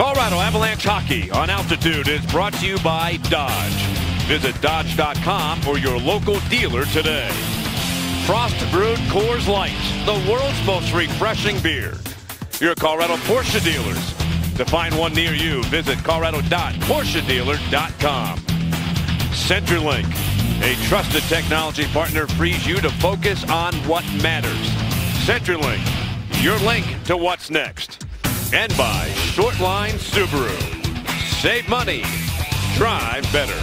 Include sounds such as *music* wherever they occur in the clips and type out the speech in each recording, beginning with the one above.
Colorado Avalanche Hockey on Altitude is brought to you by Dodge. Visit Dodge.com for your local dealer today. Frost Brewed Coors Light, the world's most refreshing beer. Your Colorado Porsche dealers. To find one near you, visit colorado.porschedealer.com. CenturyLink, a trusted technology partner frees you to focus on what matters. CenturyLink, your link to what's next and by Shortline Subaru. Save money, drive better.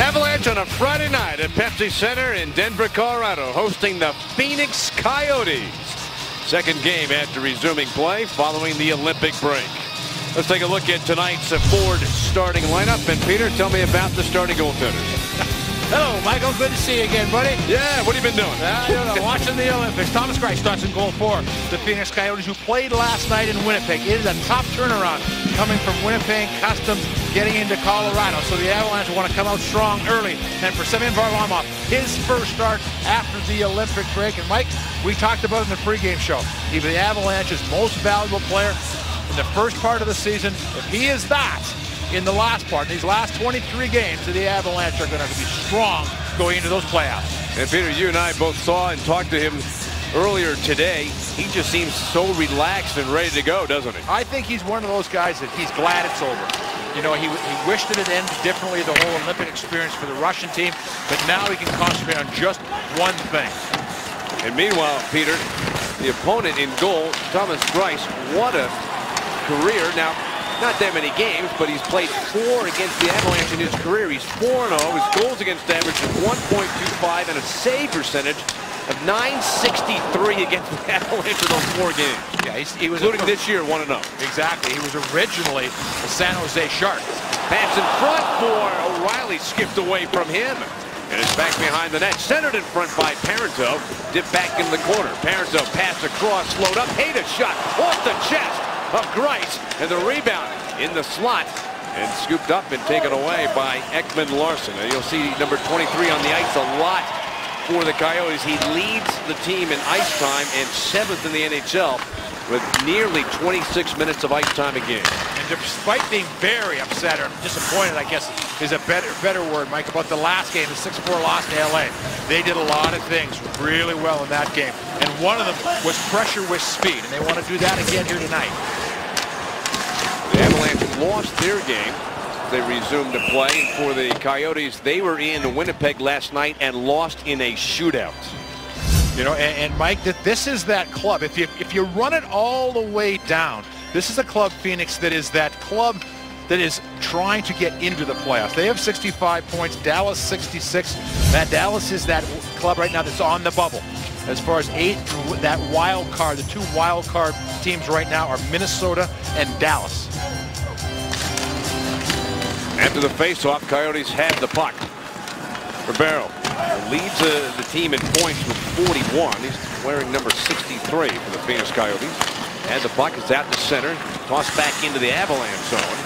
Avalanche on a Friday night at Pepsi Center in Denver, Colorado, hosting the Phoenix Coyotes. Second game after resuming play following the Olympic break. Let's take a look at tonight's Ford starting lineup. And Peter, tell me about the starting goaltenders. *laughs* Hello, Michael. Good to see you again, buddy. Yeah, what have you been doing? Uh, you know, watching the Olympics. Thomas Greiss starts in goal for the Phoenix Coyotes, who played last night in Winnipeg. It is a top turnaround coming from Winnipeg Customs, getting into Colorado. So the Avalanche want to come out strong early. And for Semyon Varlamov, his first start after the Olympic break. And Mike, we talked about in the pregame show. He's the Avalanche's most valuable player in the first part of the season. If he is that, in the last part. These last 23 games, of the Avalanche are going to be strong going into those playoffs. And Peter, you and I both saw and talked to him earlier today. He just seems so relaxed and ready to go, doesn't he? I think he's one of those guys that he's glad it's over. You know, he, he wished it had ended differently, the whole Olympic experience for the Russian team, but now he can concentrate on just one thing. And meanwhile, Peter, the opponent in goal, Thomas Greiss, what a career. Now, not that many games, but he's played four against the Avalanche in his career. He's 4-0. His goals against average is 1.25 and a save percentage of 963 against the *laughs* Avalanche in those four games. Yeah, he was including a, this year 1-0. Exactly. He was originally a San Jose Shark. Pass in front for O'Reilly, skipped away from him. And it's back behind the net. Centered in front by Parenteau. Dip back in the corner. Parenteau pass across, slowed up. Hate a shot off the chest of Greiss. And the rebound in the slot and scooped up and taken away by Ekman Larsson. And you'll see number 23 on the ice a lot for the Coyotes. He leads the team in ice time and seventh in the NHL with nearly 26 minutes of ice time a game. And despite being very upset or disappointed, I guess is a better better word, Mike, about the last game, the 6-4 loss to LA. They did a lot of things really well in that game. And one of them was pressure with speed. And they want to do that again here tonight. The Avalanche lost their game. They resumed to play. And For the Coyotes, they were in Winnipeg last night and lost in a shootout. You know, and, and Mike, that this is that club. If you if you run it all the way down, this is a club, Phoenix, that is that club that is trying to get into the playoffs. They have 65 points, Dallas 66. That Dallas is that club right now that's on the bubble. As far as eight, that wild card, the two wild card teams right now are Minnesota and Dallas. After the faceoff, Coyotes have the puck. Ribeiro leads uh, the team in points with 41. He's wearing number 63 for the Phoenix Coyotes. And the puck is out to center. Tossed back into the Avalanche zone.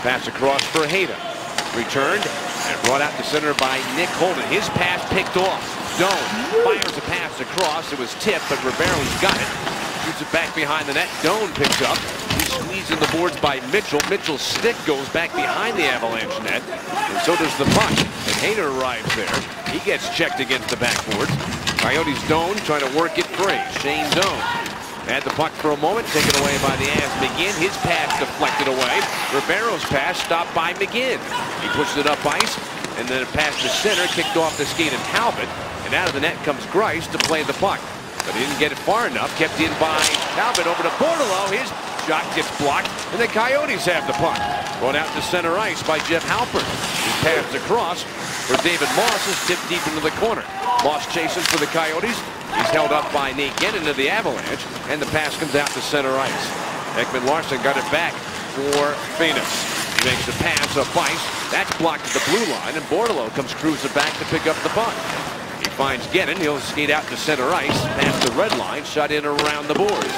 Pass across for Hejda. Returned and brought out to center by Nick Holden. His pass picked off. Doan fires a pass across. It was tipped, but Ribeiro's got it. Shoots it back behind the net. Doan picks up. He's squeezing the boards by Mitchell. Mitchell's stick goes back behind the Avalanche net. And so does the puck. And Hayter arrives there. He gets checked against the backboards. Coyotes Doan trying to work it free. Shane Doan had the puck for a moment, taken away by the ass McGinn. His pass deflected away. Ribeiro's pass stopped by McGinn. He pushed it up ice, and then it passed to center, kicked off the skate of Talbot. And out of the net comes Greiss to play the puck. But he didn't get it far enough. Kept in by Talbot over to Bordeleau. His shot gets blocked, and the Coyotes have the puck. Brought out to center ice by Jeff Halpern. He passed across for David Moss is tipped deep into the corner. Moss chasing for the Coyotes. He's held up by Nate Gettin into the Avalanche, and the pass comes out to center ice. Ekman Larsson got it back for Phoenix. He makes the pass up ice. That's blocked at the blue line, and Bordeleau comes cruising back to pick up the puck. He finds Gettin. He'll skate out to center ice, past the red line, shut in around the boards.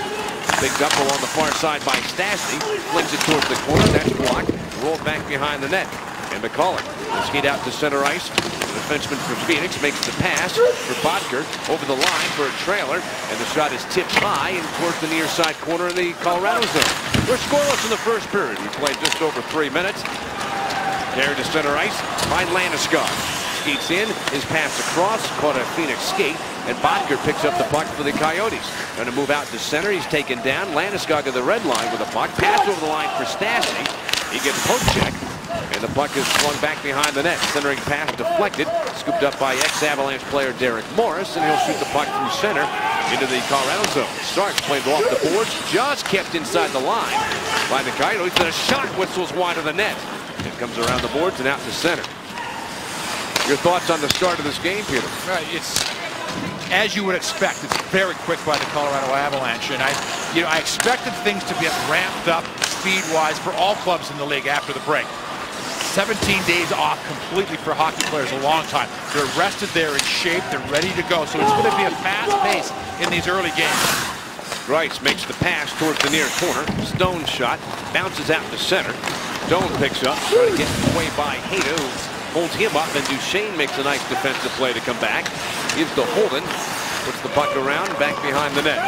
Picked up along the far side by Stastny. Flings it towards the corner. That's blocked. Rolled back behind the net. And McCulloch will skate out to center ice. The defenseman for Phoenix makes the pass for Boedker over the line for a trailer, and the shot is tipped high and towards the near side corner of the Colorado zone. We're scoreless in the first period. We played just over three minutes. Carried to center ice, by Landeskog. Skates in, his pass across, caught a Phoenix skate, and Boedker picks up the puck for the Coyotes. Going to move out to center, he's taken down. Landeskog at the red line with a puck, pass over the line for Stastny. He gets poke check, and the puck is flung back behind the net. Centering pass deflected, scooped up by ex-Avalanche player Derek Morris, and he'll shoot the puck through center into the Colorado zone. Starks played off the boards, just kept inside the line by the Coyotes, a shot whistles wide of the net. It comes around the boards and out to center. Your thoughts on the start of this game, Peter? Right, it's as you would expect. It's very quick by the Colorado Avalanche, and I, you know, I expected things to be ramped up speed-wise for all clubs in the league after the break. 17 days off completely for hockey players, a long time. They're rested, they're in shape, they're ready to go. So it's going to be a fast pace in these early games. Greiss makes the pass towards the near corner. Stone shot, bounces out to center. Stone picks up, trying to get away by who holds him up, and Duchene makes a nice defensive play to come back. Gives to Holden, puts the puck around, back behind the net.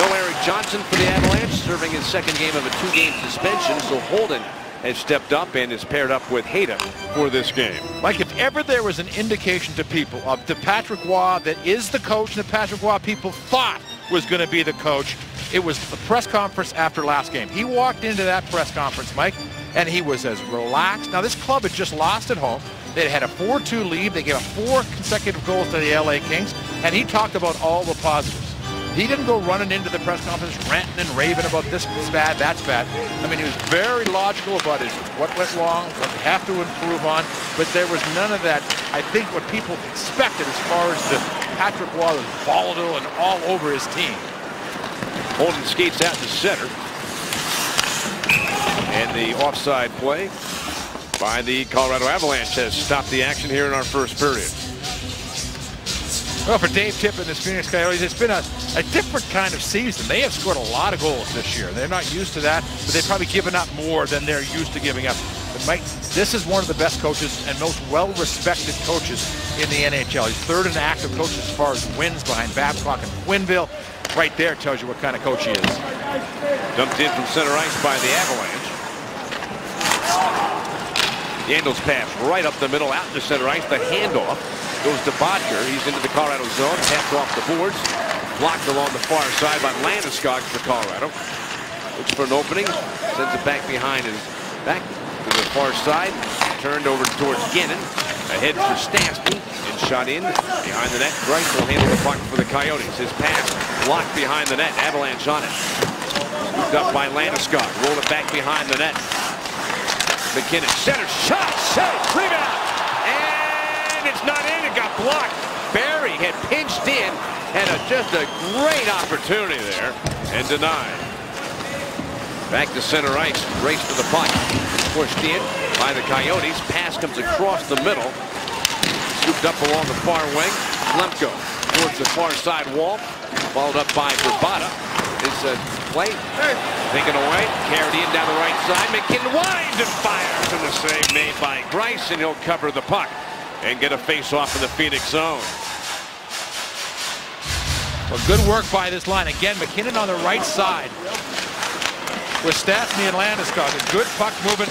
No Erik Johnson for the Avalanche, serving his second game of a two-game suspension, so Holden has stepped up and is paired up with Hejda for this game. Mike, if ever there was an indication to people of the Patrick Roy that is the coach and the Patrick Roy people thought was going to be the coach, it was the press conference after last game. He walked into that press conference, Mike, and he was as relaxed. Now, this club had just lost at home. They had a 4-2 lead. They gave up four consecutive goals to the LA Kings, and he talked about all the positives. He didn't go running into the press conference ranting and raving about this is bad, that's bad. I mean, he was very logical about his what went wrong, what they have to improve on, but there was none of that. I think what people expected as far as the Patrick Roy was volatile and all over his team. Holden skates out to center. And the offside play by the Colorado Avalanche has stopped the action here in our first period. Well, for Dave Tippett and the Phoenix Coyotes, it's been a, a different kind of season. They have scored a lot of goals this year. They're not used to that, but they've probably given up more than they're used to giving up. But Mike, this is one of the best coaches and most well-respected coaches in the NHL. He's third in active coaches as far as wins behind Babcock and Quenneville. Right there tells you what kind of coach he is. Dumped in from center ice by the Avalanche. Yandle's pass right up the middle, out to center ice. The handoff Goes to Boedker. He's into the Colorado zone. Tapped off the boards. Blocked along the far side by Landeskog for Colorado. Looks for an opening. Sends it back behind his back to the far side. Turned over towards Gannon. Ahead for Stastny. And shot in behind the net. Greiss will handle the puck for the Coyotes. His pass blocked behind the net. Avalanche on it. Scooped up by Landeskog. Rolled it back behind the net. MacKinnon center shot. Save. Rebound. And it's not got blocked. Barrie had pinched in, had a, just a great opportunity there, and denied. Back to center ice, race to the puck. Pushed in by the Coyotes. Pass comes across the middle. Scooped up along the far wing. Lemko towards the far side wall. Followed up by Vrbata. Is a play taken away. Carried in down the right side. MacKinnon winds and fires. And the save made by Greiss, and he'll cover the puck and get a face-off in the Phoenix zone. Well, good work by this line. Again, MacKinnon on the right side with Stastny and Landeskog. A good puck movement.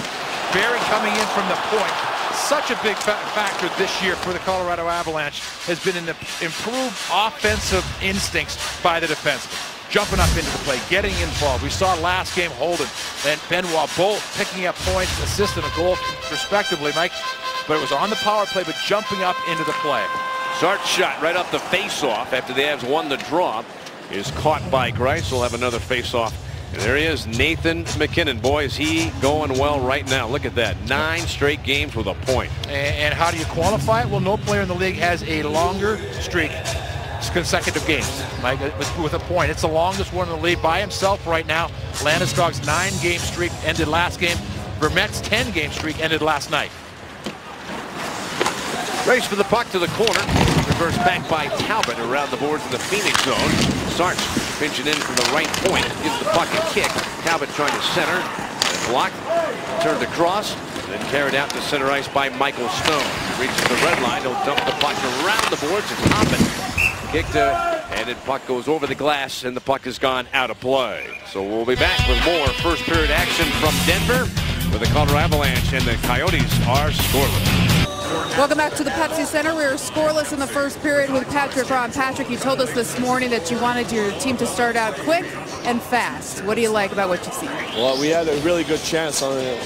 Barrie coming in from the point. Such a big fa factor this year for the Colorado Avalanche has been in the improved offensive instincts by the defenseman. Jumping up into the play, getting involved. We saw last game Holden and Benoit both picking up points, assist and a goal respectively, Mike but it was on the power play, but jumping up into the play. Sart shot right off the face-off after the Avs won the draw is caught by Greiss. We'll have another face-off. And there he is, Nathan MacKinnon. Boy, is he going well right now. Look at that. Nine straight games with a point. And, and how do you qualify it? Well, no player in the league has a longer streak consecutive games Mike, uh, with, with, a point. It's the longest one in the league by himself right now. Landeskog's nine-game streak ended last game. Vermette's 10-game streak ended last night. Race for the puck to the corner. Reverse back by Talbot around the boards in the Phoenix zone. Sarich pinching in from the right point. Gives the puck a kick. Talbot trying to center. And blocked. Turned across. Then carried out to center ice by Michael Stone. reaches the red line. He'll dump the puck around the boards. It's Hoppin. Kicked uh, and the puck goes over the glass and the puck has gone out of play. So we'll be back with more first period action from Denver where the Colorado Avalanche and the Coyotes are scoreless. Welcome back to the Pepsi Center. We are scoreless in the first period with Patrick Roy. Patrick, you told us this morning that you wanted your team to start out quick and fast. What do you like about what you've seen? Well, we had a really good chance on a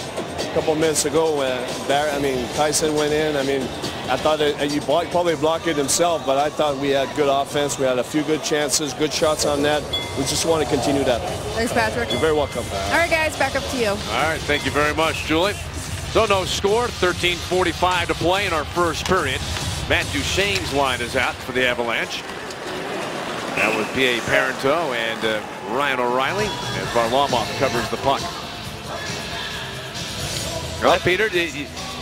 couple minutes ago when Barrie, I mean, Tyson went in. I mean, I thought that he probably blocked it himself, but I thought we had good offense. We had a few good chances, good shots on net. We just want to continue that. Thanks, Patrick. You're very welcome. All right, guys, back up to you. All right, thank you very much, Julie. So no score, 13.45 to play in our first period. Matt Duchene's line is out for the Avalanche. That was P.A. Parenteau and uh, Ryan O'Reilly as Varlamov covers the puck. Well, Peter,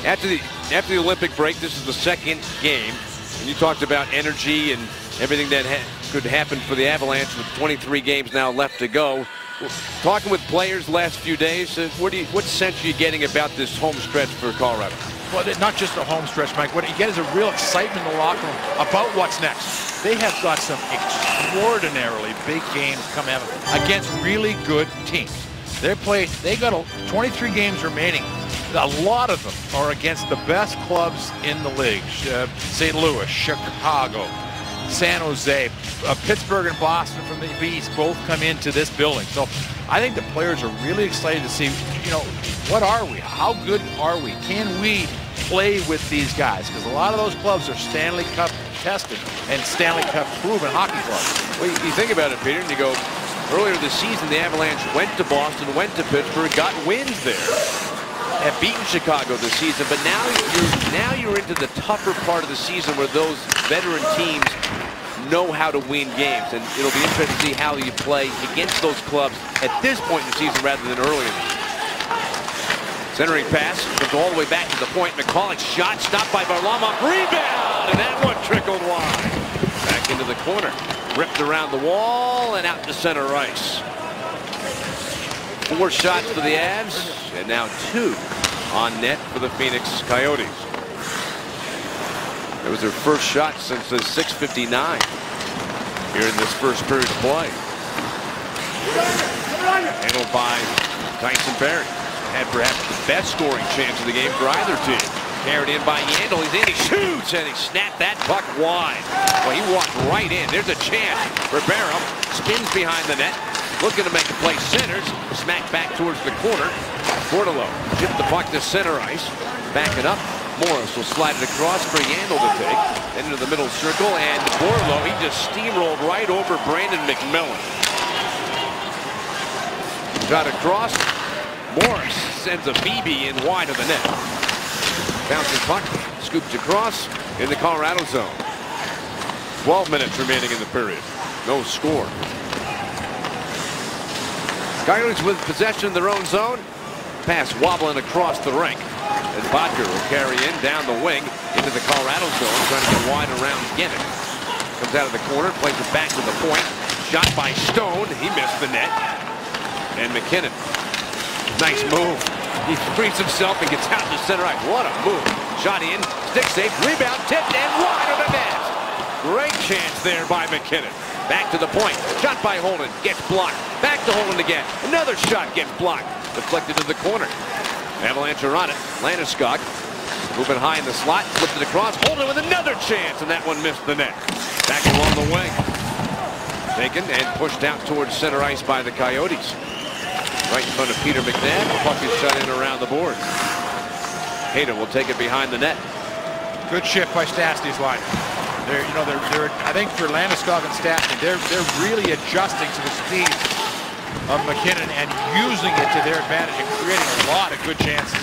after the after the Olympic break, this is the second game, and you talked about energy and everything that ha could happen for the Avalanche with 23 games now left to go. Talking with players the last few days, uh, what, you, what sense are you getting about this home stretch for Colorado? Well, not just a home stretch, Mike. What you get is a real excitement in the locker room about what's next. They have got some extraordinarily big games coming up against really good teams. They're. They got a, 23 games remaining. A lot of them are against the best clubs in the league: uh, St. Louis, Chicago, San Jose, uh, Pittsburgh and Boston from the East both come into this building. So I think the players are really excited to see, you know, what are we? How good are we? Can we play with these guys? Because a lot of those clubs are Stanley Cup tested and Stanley Cup proven hockey clubs. Well, you think about it, Peter, and you go, earlier this season, the Avalanche went to Boston, went to Pittsburgh, got wins there have beaten Chicago this season, but now you're now you're into the tougher part of the season where those veteran teams know how to win games, and it'll be interesting to see how you play against those clubs at this point in the season rather than earlier. Centering pass comes all the way back to the point. McCulloch shot stopped by Varlamov. Rebound, and that one trickled wide. Back into the corner. Ripped around the wall and out to center ice. Four shots for the Avs, and now two on net for the Phoenix Coyotes. It was their first shot since the 6.59 here in this first period of play. Handled by Tyson Barrie. Had perhaps the best scoring chance of the game for either team. Carried in by Yandle. He's in. He shoots and he snapped that puck wide. Well, he walked right in. There's a chance. Ribeiro spins behind the net. Looking to make a play. Centers. Smack back towards the corner. Bordeleau chipped the puck to center ice. Back it up. Morris will slide it across for Yandle to take. Into the middle circle, and Bordeleau, he just steamrolled right over Brandon McMillan. Got across. Morris sends a BB in wide of the net. Bouncing puck, scooped across in the Colorado zone. 12 minutes remaining in the period. No score. Coyotes with possession in their own zone. Pass wobbling across the rink. As Boedker will carry in down the wing into the Colorado zone, trying to get wide around Guinnick. Comes out of the corner, plays it back to the point. Shot by Stone. He missed the net. And MacKinnon. Nice move. He frees himself and gets out to center right. What a move. Shot in, stick safe, rebound, tipped, and wide of the net. Great chance there by MacKinnon. Back to the point. Shot by Holden. Gets blocked. Back to Holden again. Another shot gets blocked. Deflected to the corner. Avalanche are on it. Landeskog moving high in the slot, flipped it across, holding with another chance, and that one missed the net. Back along the wing. Taken and pushed out towards center ice by the Coyotes. Right in front of Peter McNab. The puck is shut in around the board. Hayden will take it behind the net. Good shift by Stastny's line. They're, you know, they're, they're, I think for Landeskog and Stastny, they're, they're really adjusting to the speed of MacKinnon and using it to their advantage and creating a lot of good chances.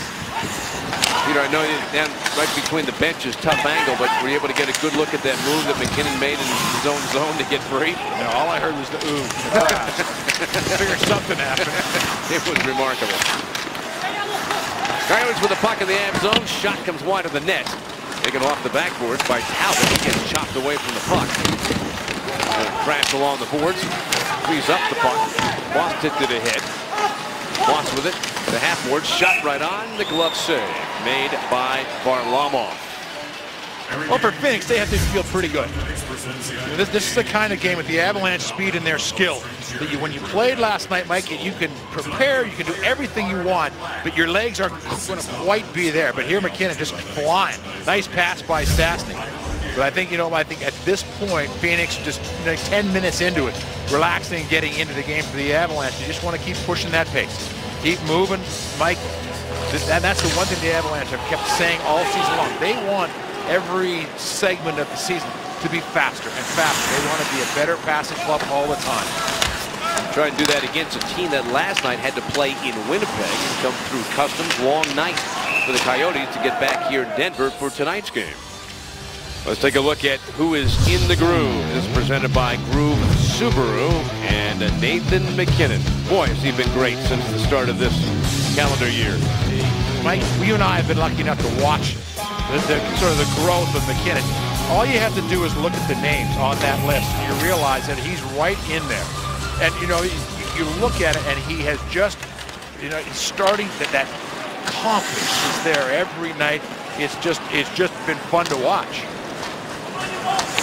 Peter, I know you down right between the benches, tough angle, but were you able to get a good look at that move that MacKinnon made in his own zone to get free? No, all I heard was the ooh. *laughs* Figured something happened. *laughs* it was remarkable. Coyotes with the puck in the Av zone. Shot comes wide of the net. Taken off the backboards by Talbot. He gets chopped away from the puck. Crash along the boards. Frees up the puck. Moss tipped it ahead. Moss with it. The half board shot right on the glove save made by Varlamov. Well, for Phoenix, they have to feel pretty good. This, this is the kind of game with the Avalanche speed and their skill that you, when you played last night, Mike, you can prepare, you can do everything you want, but your legs aren't going to quite be there. But here, MacKinnon just flying. Nice pass by Stastny. But I think, you know, I think at this point, Phoenix just you know, 10 minutes into it, relaxing and getting into the game for the Avalanche. You just want to keep pushing that pace. Keep moving, Mike. And that's the one thing the Avalanche have kept saying all season long. They want every segment of the season to be faster and faster. They want to be a better passing club all the time. Try and do that against a team that last night had to play in Winnipeg and come through customs. Long night for the Coyotes to get back here in Denver for tonight's game. Let's take a look at who is in the groove. This is presented by Groove Subaru and Nathan MacKinnon. Boy, has he been great since the start of this calendar year. Mike, you and I have been lucky enough to watch the, the, sort of the growth of MacKinnon. All you have to do is look at the names on that list, and you realize that he's right in there. And you know, you look at it, and he has just, you know, he's starting that that confidence is there every night. It's just, it's just been fun to watch.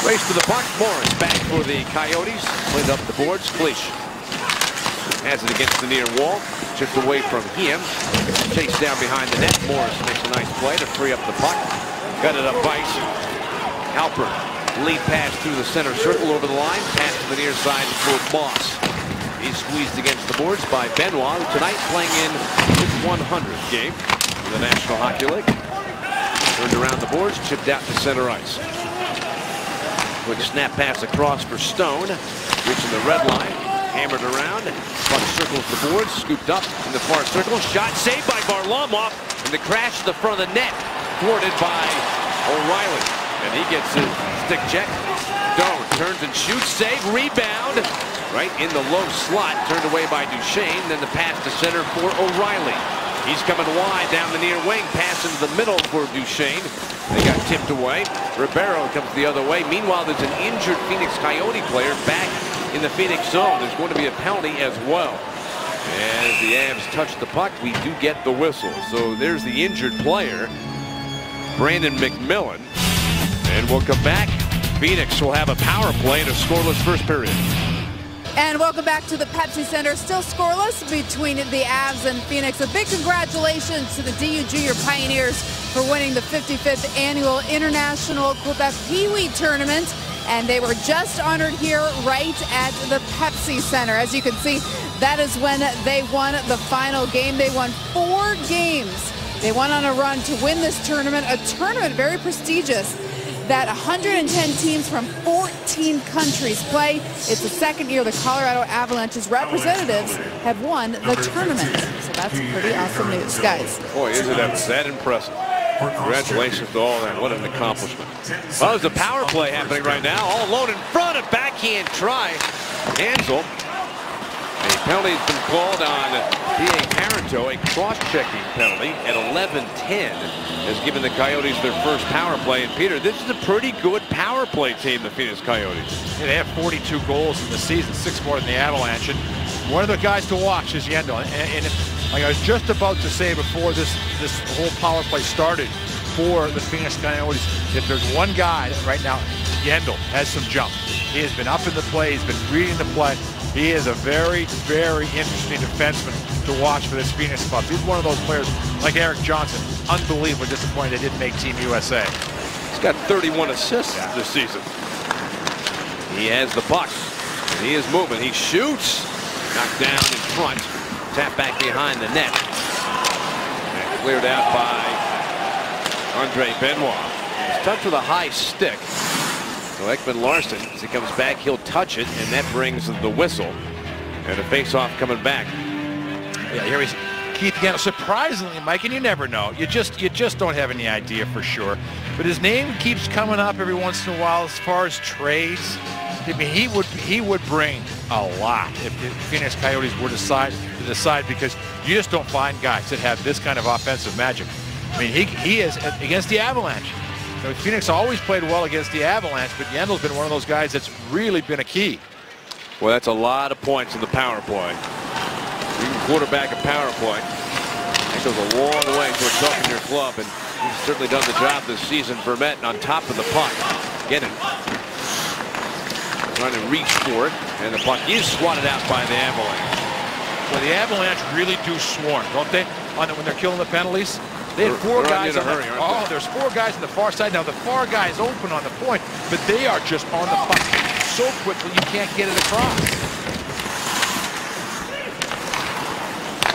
Race to the puck. Morris back for the Coyotes. Cleaned up the boards. Fleisch has it against the near wall. Chipped away from him. Chased down behind the net. Morris makes a nice play to free up the puck. Got it up ice. Halpern. Lead pass through the center circle over the line. Pass to the near side for Moss. He's squeezed against the boards by Benoit, who tonight playing in his 100th game in the National Hockey League. Turned around the boards, chipped out to center ice. Quick snap pass across for Stone. Reaching the red line. Hammered around. Puck circles the boards. Scooped up in the far circle. Shot saved by Varlamov. And the crash to the front of the net. Thwarted by O'Reilly. And he gets his stick check. Stone turns and shoots. Save. Rebound. Right in the low slot. Turned away by Duchene. Then the pass to center for O'Reilly. He's coming wide down the near wing. Pass into the middle for Duchene. They got tipped away. Ribeiro comes the other way. Meanwhile, there's an injured Phoenix Coyote player back in the Phoenix zone. There's going to be a penalty as well. As the Avs touch the puck, we do get the whistle. So there's the injured player, Brandon McMillan. And we'll come back. Phoenix will have a power play in a scoreless first period. And welcome back to the Pepsi Center. Still scoreless between the Avs and Phoenix. A big congratulations to the DU Junior Pioneers for winning the 55th annual International Quebec Pee Wee Tournament. And they were just honored here right at the Pepsi Center. As you can see, that is when they won the final game. They won four games. They went on a run to win this tournament, a tournament very prestigious that 110 teams from 14 countries play. It's the second year the Colorado Avalanche's representatives have won the tournament. So that's pretty awesome news, guys. Boy, isn't that, that impressive. Congratulations to all that. What an accomplishment. Well, there's a power play happening right now. All alone in front. A backhand try. Hanzal a penalty has been called on P.A. Parenteau, a cross-checking penalty at 11-10 has given the Coyotes their first power play. And Peter, this is a pretty good power play team, the Phoenix Coyotes. Yeah, they have 42 goals in the season, six more than the Avalanche. And one of the guys to watch is Yandle. And, and like I was just about to say before this, this whole power play started for the Phoenix Coyotes, if there's one guy right now, Yandle has some jump. He has been up in the play. He's been reading the play. He is a very, very interesting defenseman to watch for this Phoenix club. He's one of those players like Erik Johnson. Unbelievably disappointed they didn't make Team USA. He's got 31 assists yeah. this season. He has the puck. He is moving. He shoots. Knocked down in front. Tap back behind the net. And cleared out by Andre Benoit. He's touched with a high stick. So Ekman Larsson, as he comes back, he'll touch it, and that brings the whistle. And a face-off coming back. Yeah, here he's Keith again. Surprisingly, Mike, and you never know. You just you just don't have any idea for sure. But his name keeps coming up every once in a while as far as trades. I mean, he would he would bring a lot if the Phoenix Coyotes were decide to decide because you just don't find guys that have this kind of offensive magic. I mean, he he is against the Avalanche. You know, Phoenix always played well against the Avalanche, but Yandle's been one of those guys that's really been a key. Well, that's a lot of points in the power play. You can quarterback a power play. That goes a long way towards talking your club, and he's certainly done the job this season. Vermette on top of the puck. Get it. Trying to reach for it, and the puck is swatted out by the Avalanche. Well, the Avalanche really do swarm, don't they? On the, when they're killing the penalties. They had four they're guys you in a on the, hurry, Oh, they? there's four guys on the far side. Now, the far guy is open on the point, but they are just on the puck so quickly you can't get it across.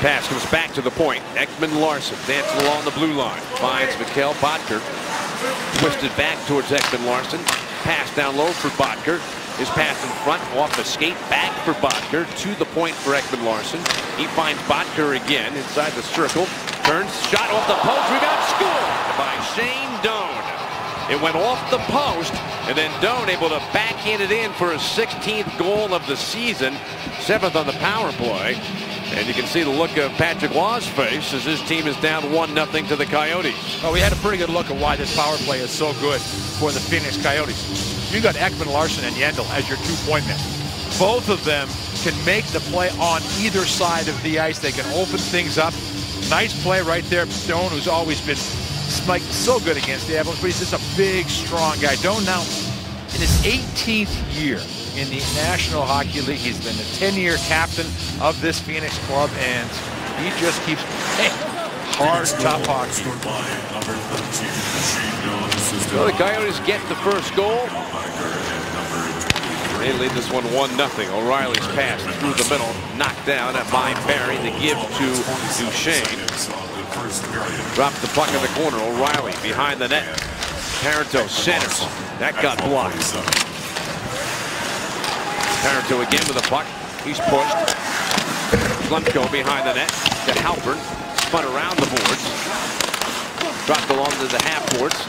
Pass comes back to the point. Ekman Larsson dancing along the blue line. Finds Mikhail Boedker. Twisted back towards Ekman Larsson. Pass down low for Boedker. His pass in front off the skate. Back for Boedker. To the point for Ekman Larsson. He finds Boedker again inside the circle. Turns. Shot off the post. Rebound scored by Shane Doan. It went off the post, and then Doan able to backhand it in for his 16th goal of the season, seventh on the power play. And you can see the look of Patrick Roy's face as his team is down 1-0 to the Coyotes. Oh, we had a pretty good look at why this power play is so good for the Phoenix Coyotes. You got Ekman Larsson and Yandle as your two-point men. Both of them can make the play on either side of the ice. They can open things up. Nice play right there. Stone, who's always been like so good against the Avalanche, but he's just a big, strong guy. Doan now in his 18th year in the National Hockey League. He's been the 10-year captain of this Phoenix club, and he just keeps playing hard, tough hockey. So the Coyotes get the first goal. They lead this one 1-0. O'Reilly's pass through the middle, knocked down by Barrie. to give to Duchene. Dropped the puck in the corner. O'Reilly behind the net. Parenteau centers. That got blocked. Parenteau again with the puck. He's pushed. Slumko behind the net to Halpern. Spun around the boards. Dropped along to the half boards.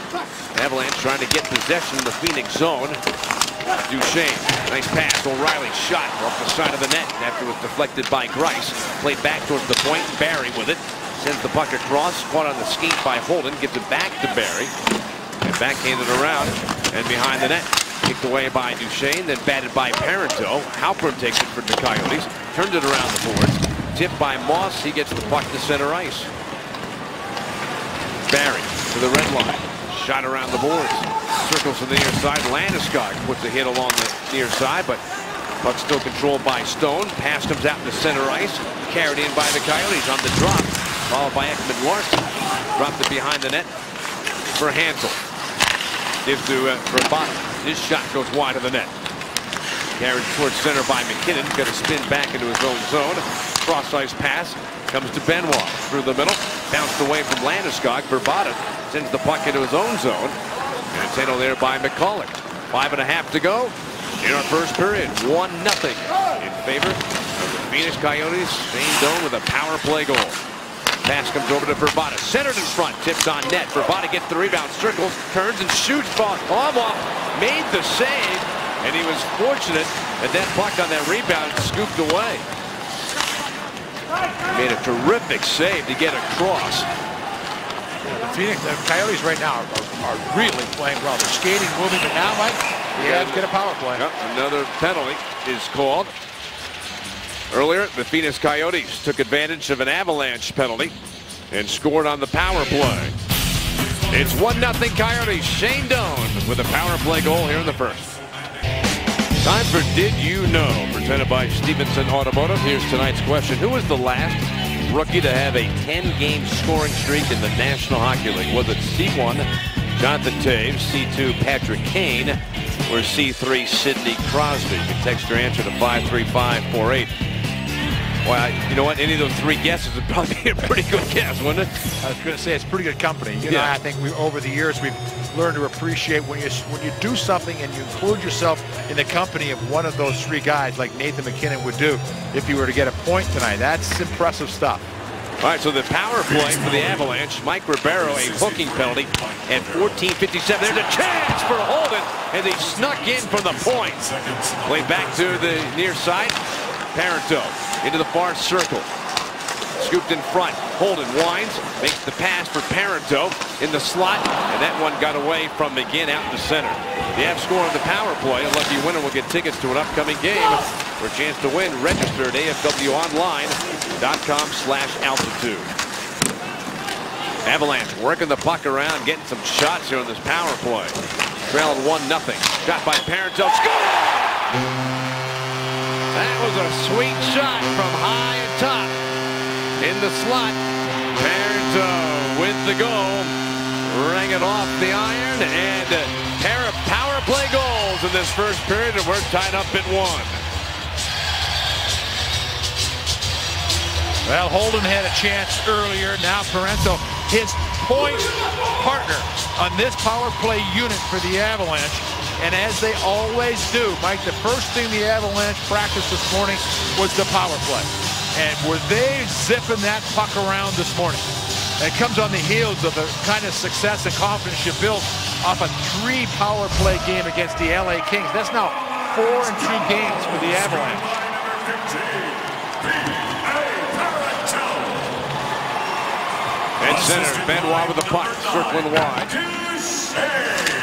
Avalanche trying to get possession in the Phoenix zone. Duchene, nice pass. O'Reilly shot off the side of the net after it was deflected by Greiss. Played back towards the point. Barrie with it. Sends the puck across. Caught on the skate by Holden. Gives it back to Barrie. And backhanded around and behind the net. Kicked away by Duchene, then batted by Parenteau. Halpern takes it for the Coyotes. Turned it around the boards. Tipped by Moss. He gets the puck to center ice. Barrie to the red line. Shot around the boards. Circles to the near side. Landeskog puts a hit along the near side, but puck still controlled by Stone. Pass comes out to center ice. Carried in by the Coyotes on the drop. Followed by Ekman Larsson. Dropped it behind the net for Hanzal. Gives to uh, Vrbata. His shot goes wide of the net. Carried towards center by MacKinnon. Got to spin back into his own zone. Cross ice pass. Comes to Benoit through the middle. Bounced away from Landeskog. Vrbata sends the puck into his own zone. And it's handled there by McCulloch. Five and a half to go in our first period. One nothing in favor of the Phoenix Coyotes. Shane Doan with a power play goal. Pass comes over to Vrbata. Centered in front. Tips on net. Vrbata gets the rebound. Circles. Turns and shoots. Almost made the save. And he was fortunate that that puck on that rebound scooped away. He made a terrific save to get across. The Phoenix, the Coyotes right now are, are really playing well. They're skating, moving, but now, Mike, the yeah, get a power play. Yep, another penalty is called. Earlier, the Phoenix Coyotes took advantage of an avalanche penalty and scored on the power play. It's 1-0 Coyotes. Shane Doan with a power play goal here in the first. Time for Did You Know? Presented by Stevenson Automotive. Here's tonight's question. Who was the last rookie to have a 10-game scoring streak in the National Hockey League? Was it C1, Jonathan Toews, C2, Patrick Kane, or C3, Sidney Crosby? You can text your answer to 53548. Well, you know what? Any of those three guesses would probably be a pretty good guess, wouldn't it? I was going to say it's pretty good company. You know, Yeah. I think we over the years we've learned to appreciate when you when you do something and you include yourself in the company of one of those three guys, like Nathan MacKinnon would do if he were to get a point tonight. That's impressive stuff. All right, so the power play for the Avalanche. Mike Ribeiro, a hooking penalty at 14.57. There's a chance for Holden, and he snuck in from the point. Played back to the near side. Parenteau into the far circle. Scooped in front. Holden winds, makes the pass for Parenteau in the slot, and that one got away from McGinn out in the center. The Avs score on the power play. A lucky winner will get tickets to an upcoming game. For a chance to win, register at afwonline.com slash altitude. Avalanche working the puck around, getting some shots here on this power play. Trailing 1 nothing. Shot by Parenteau. Score! That was a sweet shot from high and top. In the slot. Parenteau with the goal. Rang it off the iron and a pair of power play goals in this first period and we're tied up at one. Well, Holden had a chance earlier. Now Parenteau, his point partner on this power play unit for the Avalanche. And as they always do, Mike, the first thing the Avalanche practiced this morning was the power play. And were they zipping that puck around this morning? It comes on the heels of the kind of success and confidence you built off a three power play game against the LA Kings. That's now four and two games for the Avalanche. And center, Benoit with the puck, circling wide.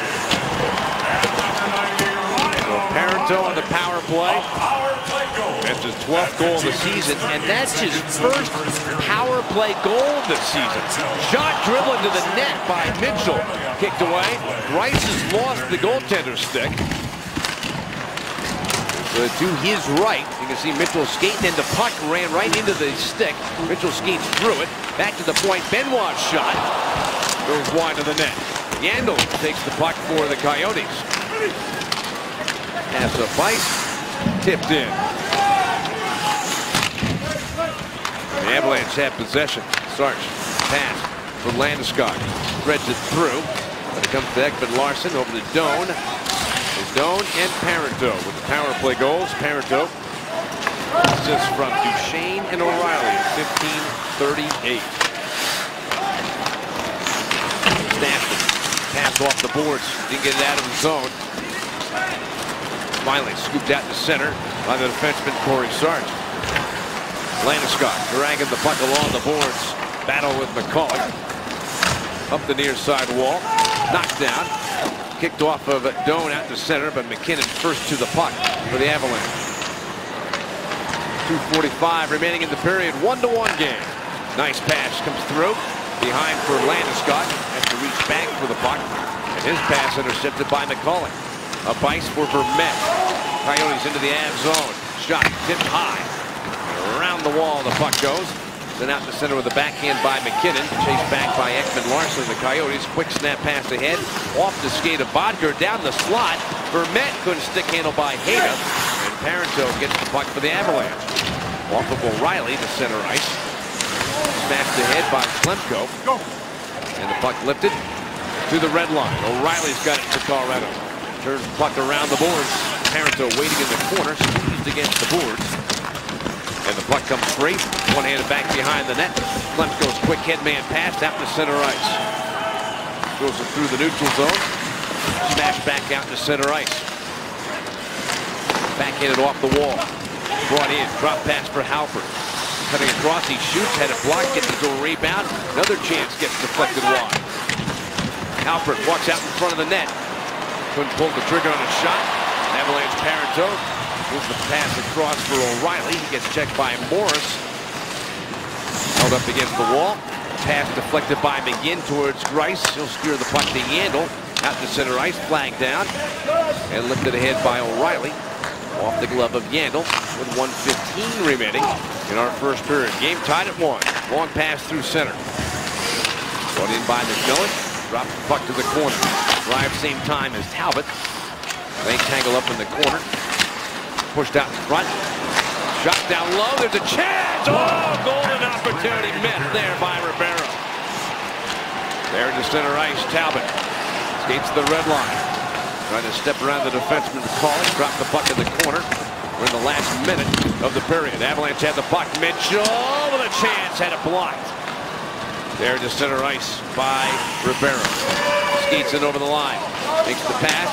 Parenteau on the power play. That's his 12th goal of the season, and that's his first power play goal this season. Shot dribbling to the net by Mitchell. Kicked away. Rice has lost the goaltender's stick. So to his right, you can see Mitchell skating, and the puck ran right into the stick. Mitchell skates through it. Back to the point. Benoit's shot goes wide to the net. Yandle takes the puck for the Coyotes. Bice, tipped in. The Avalanche have possession. Sarich, pass for Landeskog. Threads it through. But it comes to Ekman Larsson over to Doan. Doan and Parenteau with the power play goals. Parenteau assists from Duchene and O'Reilly at 15-38. Stafford pass off the boards. Didn't get it out of the zone. Finally scooped out to center by the defenseman Corey Sarich. Landeskog dragging the puck along the boards. Battle with McCulloch. Up the near side wall. Knocked down. Kicked off of Doan out to center, but MacKinnon first to the puck for the Avalanche. 2.45 remaining in the period. One-to-one -one game. Nice pass comes through. Behind for Landeskog. Has to reach back for the puck. And his pass intercepted by McCulloch. A ice for Vermette. Coyotes into the Av zone. Shot tipped high. Around the wall the puck goes. Then out to center with a backhand by MacKinnon. Chased back by Ekman Larsson. The Coyotes quick snap pass ahead. Off the skate of Boedker down the slot. Vermette couldn't stick handle by Hejda. And Parenteau gets the puck for the Avalanche. Off of O'Reilly to center ice. Smashed ahead by Klemko. And the puck lifted to the red line. O'Reilly's got it for Colorado. Turns the puck around the boards. Parenteau waiting in the corner. Squeezed against the boards. And the puck comes straight. One-handed back behind the net. Klemko's quick headman pass out to center ice. Goes it through the neutral zone. Smash back out to center ice. Backhanded off the wall. Brought in. Drop pass for Halford. Cutting across, he shoots, had it blocked, gets his own rebound. Another chance gets deflected wide. Halford walks out in front of the net. Couldn't pull the trigger on a shot. Avalanche Parenteau moves the pass across for O'Reilly. He gets checked by Morris. Held up against the wall. Pass deflected by McGinn towards Greiss. He'll steer the puck to Yandle. Out to center ice, flag down. And lifted ahead by O'Reilly. Off the glove of Yandle with 115 remaining in our first period. Game tied at one. Long pass through center. Brought in by McMillan. Drops the puck to the corner. Drive same time as Talbot. They tangle up in the corner. Pushed out in front. Shot down low. There's a chance. Oh, golden opportunity missed there by Ribeiro. There to center ice. Talbot skates the red line. Trying to step around the defenseman to call it. Drop the puck in the corner. We're in the last minute of the period. Avalanche had the puck. Mitchell with a chance. Had it blocked. There to center ice by Rivera. Skates it over the line. Makes the pass.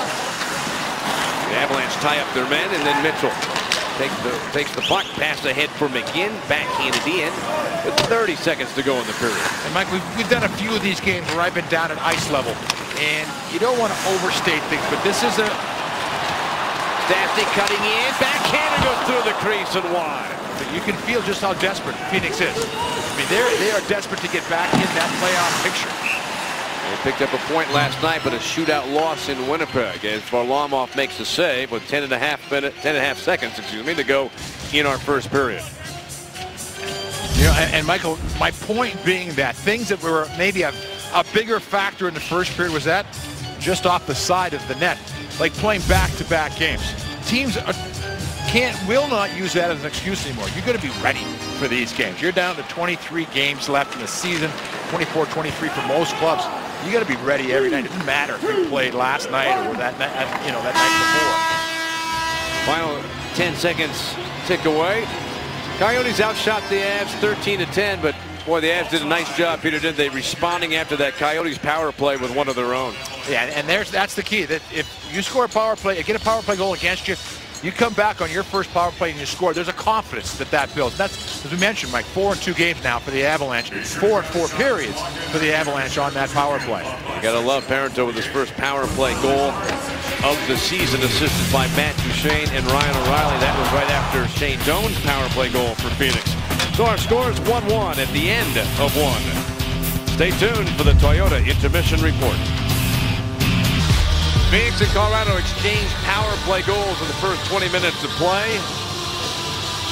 The Avalanche tie up their men, and then Mitchell takes the takes the puck. Pass ahead for McGinn. Backhanded in. At the end. With 30 seconds to go in the period. And Mike, we've, we've done a few of these games where I've been down at ice level. And you don't want to overstate things, but this is a Stastny cutting in, backhander goes through the crease and wide. You can feel just how desperate Phoenix is. I mean, they're, they are desperate to get back in that playoff picture. They picked up a point last night, but a shootout loss in Winnipeg as Varlamov makes the save with 10 and a half minute, 10 and a half seconds, excuse me, to go in our first period. You know, and, and Michael, my point being that things that were maybe a, a bigger factor in the first period was that just off the side of the net, like playing back-to-back -back games. Teams are, can't, will not use that as an excuse anymore. You're going to be ready for these games. You're down to 23 games left in the season, 24, 23 for most clubs. You got to be ready every night. It doesn't matter if you played last night or that uh, you know, that night before. Final 10 seconds tick away. Coyotes outshot the Avs 13 to 10, but boy, the Avs did a nice job, Peter, did they, responding after that Coyotes power play with one of their own. Yeah, and there's that's the key. That if you score a power play, get a power play goal against you, you come back on your first power play and you score. There's a confidence that that builds. That's as we mentioned, Mike, four and two games now for the Avalanche, four and four periods for the Avalanche on that power play. You gotta love Parenteau with his first power play goal of the season, assisted by Matt Duchene and Ryan O'Reilly. That was right after Shane Doan's power play goal for Phoenix. So our score is 1-1 at the end of one. Stay tuned for the Toyota Intermission Report. Phoenix and Colorado exchanged power play goals in the first 20 minutes of play.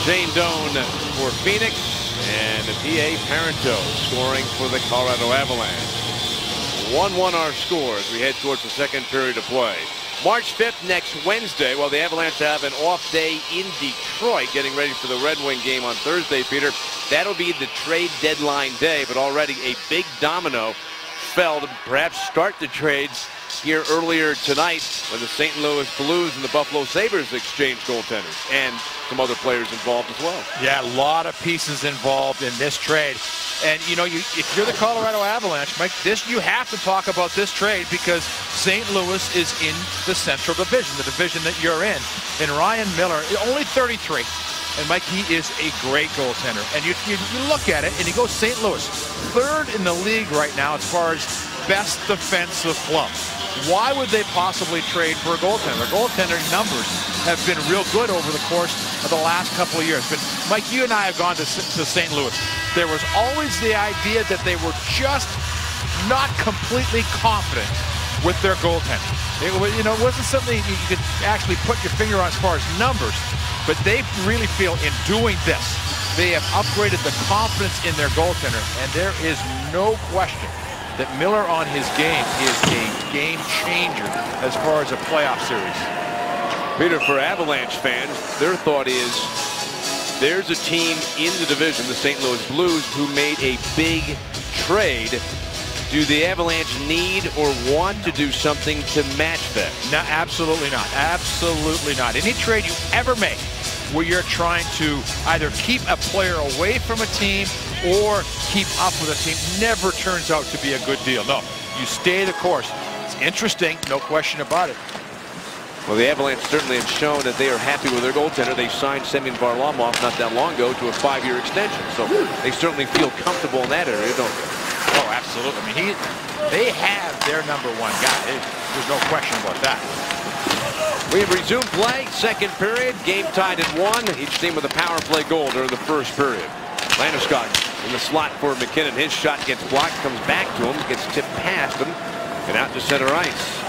Shane Doan for Phoenix and P.A. Parenteau scoring for the Colorado Avalanche. 1-1 our score as we head towards the second period of play. March 5th next Wednesday, while the Avalanche have an off day in Detroit, getting ready for the Red Wing game on Thursday, Peter. That'll be the trade deadline day, but already a big domino fell to perhaps start the trades here earlier tonight when the St. Louis Blues and the Buffalo Sabres exchanged goaltenders and some other players involved as well. Yeah, a lot of pieces involved in this trade. And, you know, you, if you're the Colorado Avalanche, Mike, this you have to talk about this trade because St. Louis is in the Central Division, the division that you're in. And Ryan Miller, only 33. And Mike, he is a great goaltender. And you, you, you look at it, and you go St. Louis, third in the league right now as far as best defensive club. Why would they possibly trade for a goaltender? Goaltender numbers have been real good over the course of the last couple of years. But Mike, you and I have gone to, to St. Louis. There was always the idea that they were just not completely confident with their goaltending. It you know, it wasn't something you could actually put your finger on as far as numbers, but they really feel in doing this, they have upgraded the confidence in their goaltender, and there is no question that Miller on his game is a game changer as far as a playoff series. Peter, for Avalanche fans, their thought is there's a team in the division, the St. Louis Blues, who made a big trade. Do the Avalanche need or want to do something to match that? No, absolutely not. Absolutely not. Any trade you ever make where you're trying to either keep a player away from a team or keep up with a team never turns out to be a good deal. No, you stay the course. It's interesting, no question about it. Well, the Avalanche certainly have shown that they are happy with their goaltender. They signed Semyon Varlamov not that long ago to a five-year extension, so they certainly feel comfortable in that area, don't they? Oh, absolutely. I mean, he, they have their number one guy. There's no question about that. We've resumed play, second period, game tied at one. Each team with a power play goal during the first period. Landeskog in the slot for MacKinnon. His shot gets blocked, comes back to him, gets tipped past him, and out to center ice.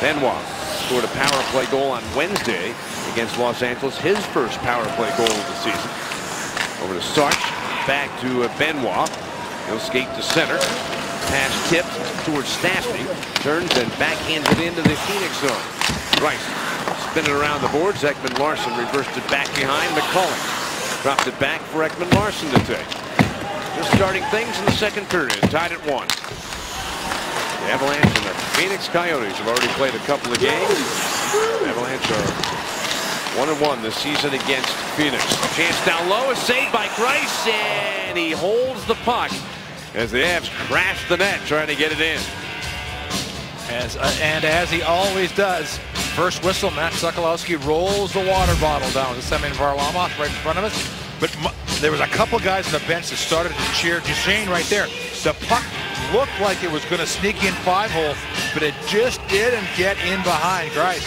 Benoit scored a power play goal on Wednesday against Los Angeles, his first power play goal of the season. Over to Sarich, back to Benoit. He'll skate to center. Pass tipped towards Stastny. Turns and backhands it into the Phoenix zone. Rice spinning around the boards. Ekman Larsson reversed it back behind McCullough. Dropped it back for Ekman Larsson to take. Just starting things in the second period. Tied at one. The Avalanche and the Phoenix Coyotes have already played a couple of games. The Avalanche are one and one this season against Phoenix. Chance down low is saved by Greiss, and he holds the puck as the Avs crash the net trying to get it in. As, uh, and as he always does, first whistle, Matt Sokolowski rolls the water bottle down to Semyon Varlamov right in front of us. But there was a couple guys on the bench that started to cheer Duchene right there. The puck looked like it was going to sneak in five hole, but it just didn't get in behind Greiss.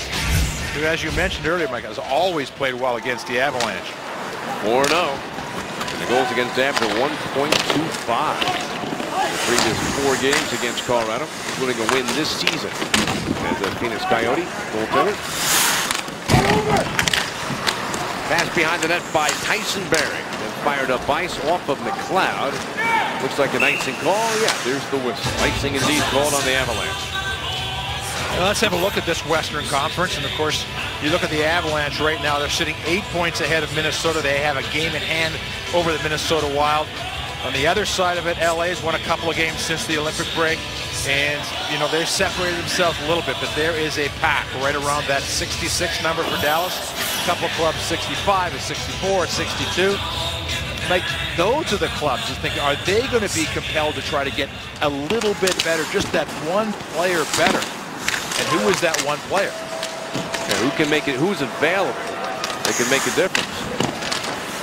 who, as you mentioned earlier, Mike, has always played well against the Avalanche. 4-0. And the goals against Abner 1.25. The previous four games against Colorado, including a win this season. As a Phoenix Coyote goaltender. Pass behind the net by Tyson Barrie. Fired up ice off of McLeod. Looks like an icing call. Yeah, there's the whistle. Icing indeed called on the Avalanche. Let's have a look at this Western Conference. And of course, you look at the Avalanche right now. They're sitting eight points ahead of Minnesota. They have a game in hand over the Minnesota Wild. On the other side of it, LA's won a couple of games since the Olympic break. And, you know, they've separated themselves a little bit, but there is a pack right around that 66 number for Dallas. A couple clubs 65, at 64, at 62. Like, those are the clubs. Just thinking, are they going to be compelled to try to get a little bit better, just that one player better? And who is that one player? And who can make it? Who's available? That can make a difference.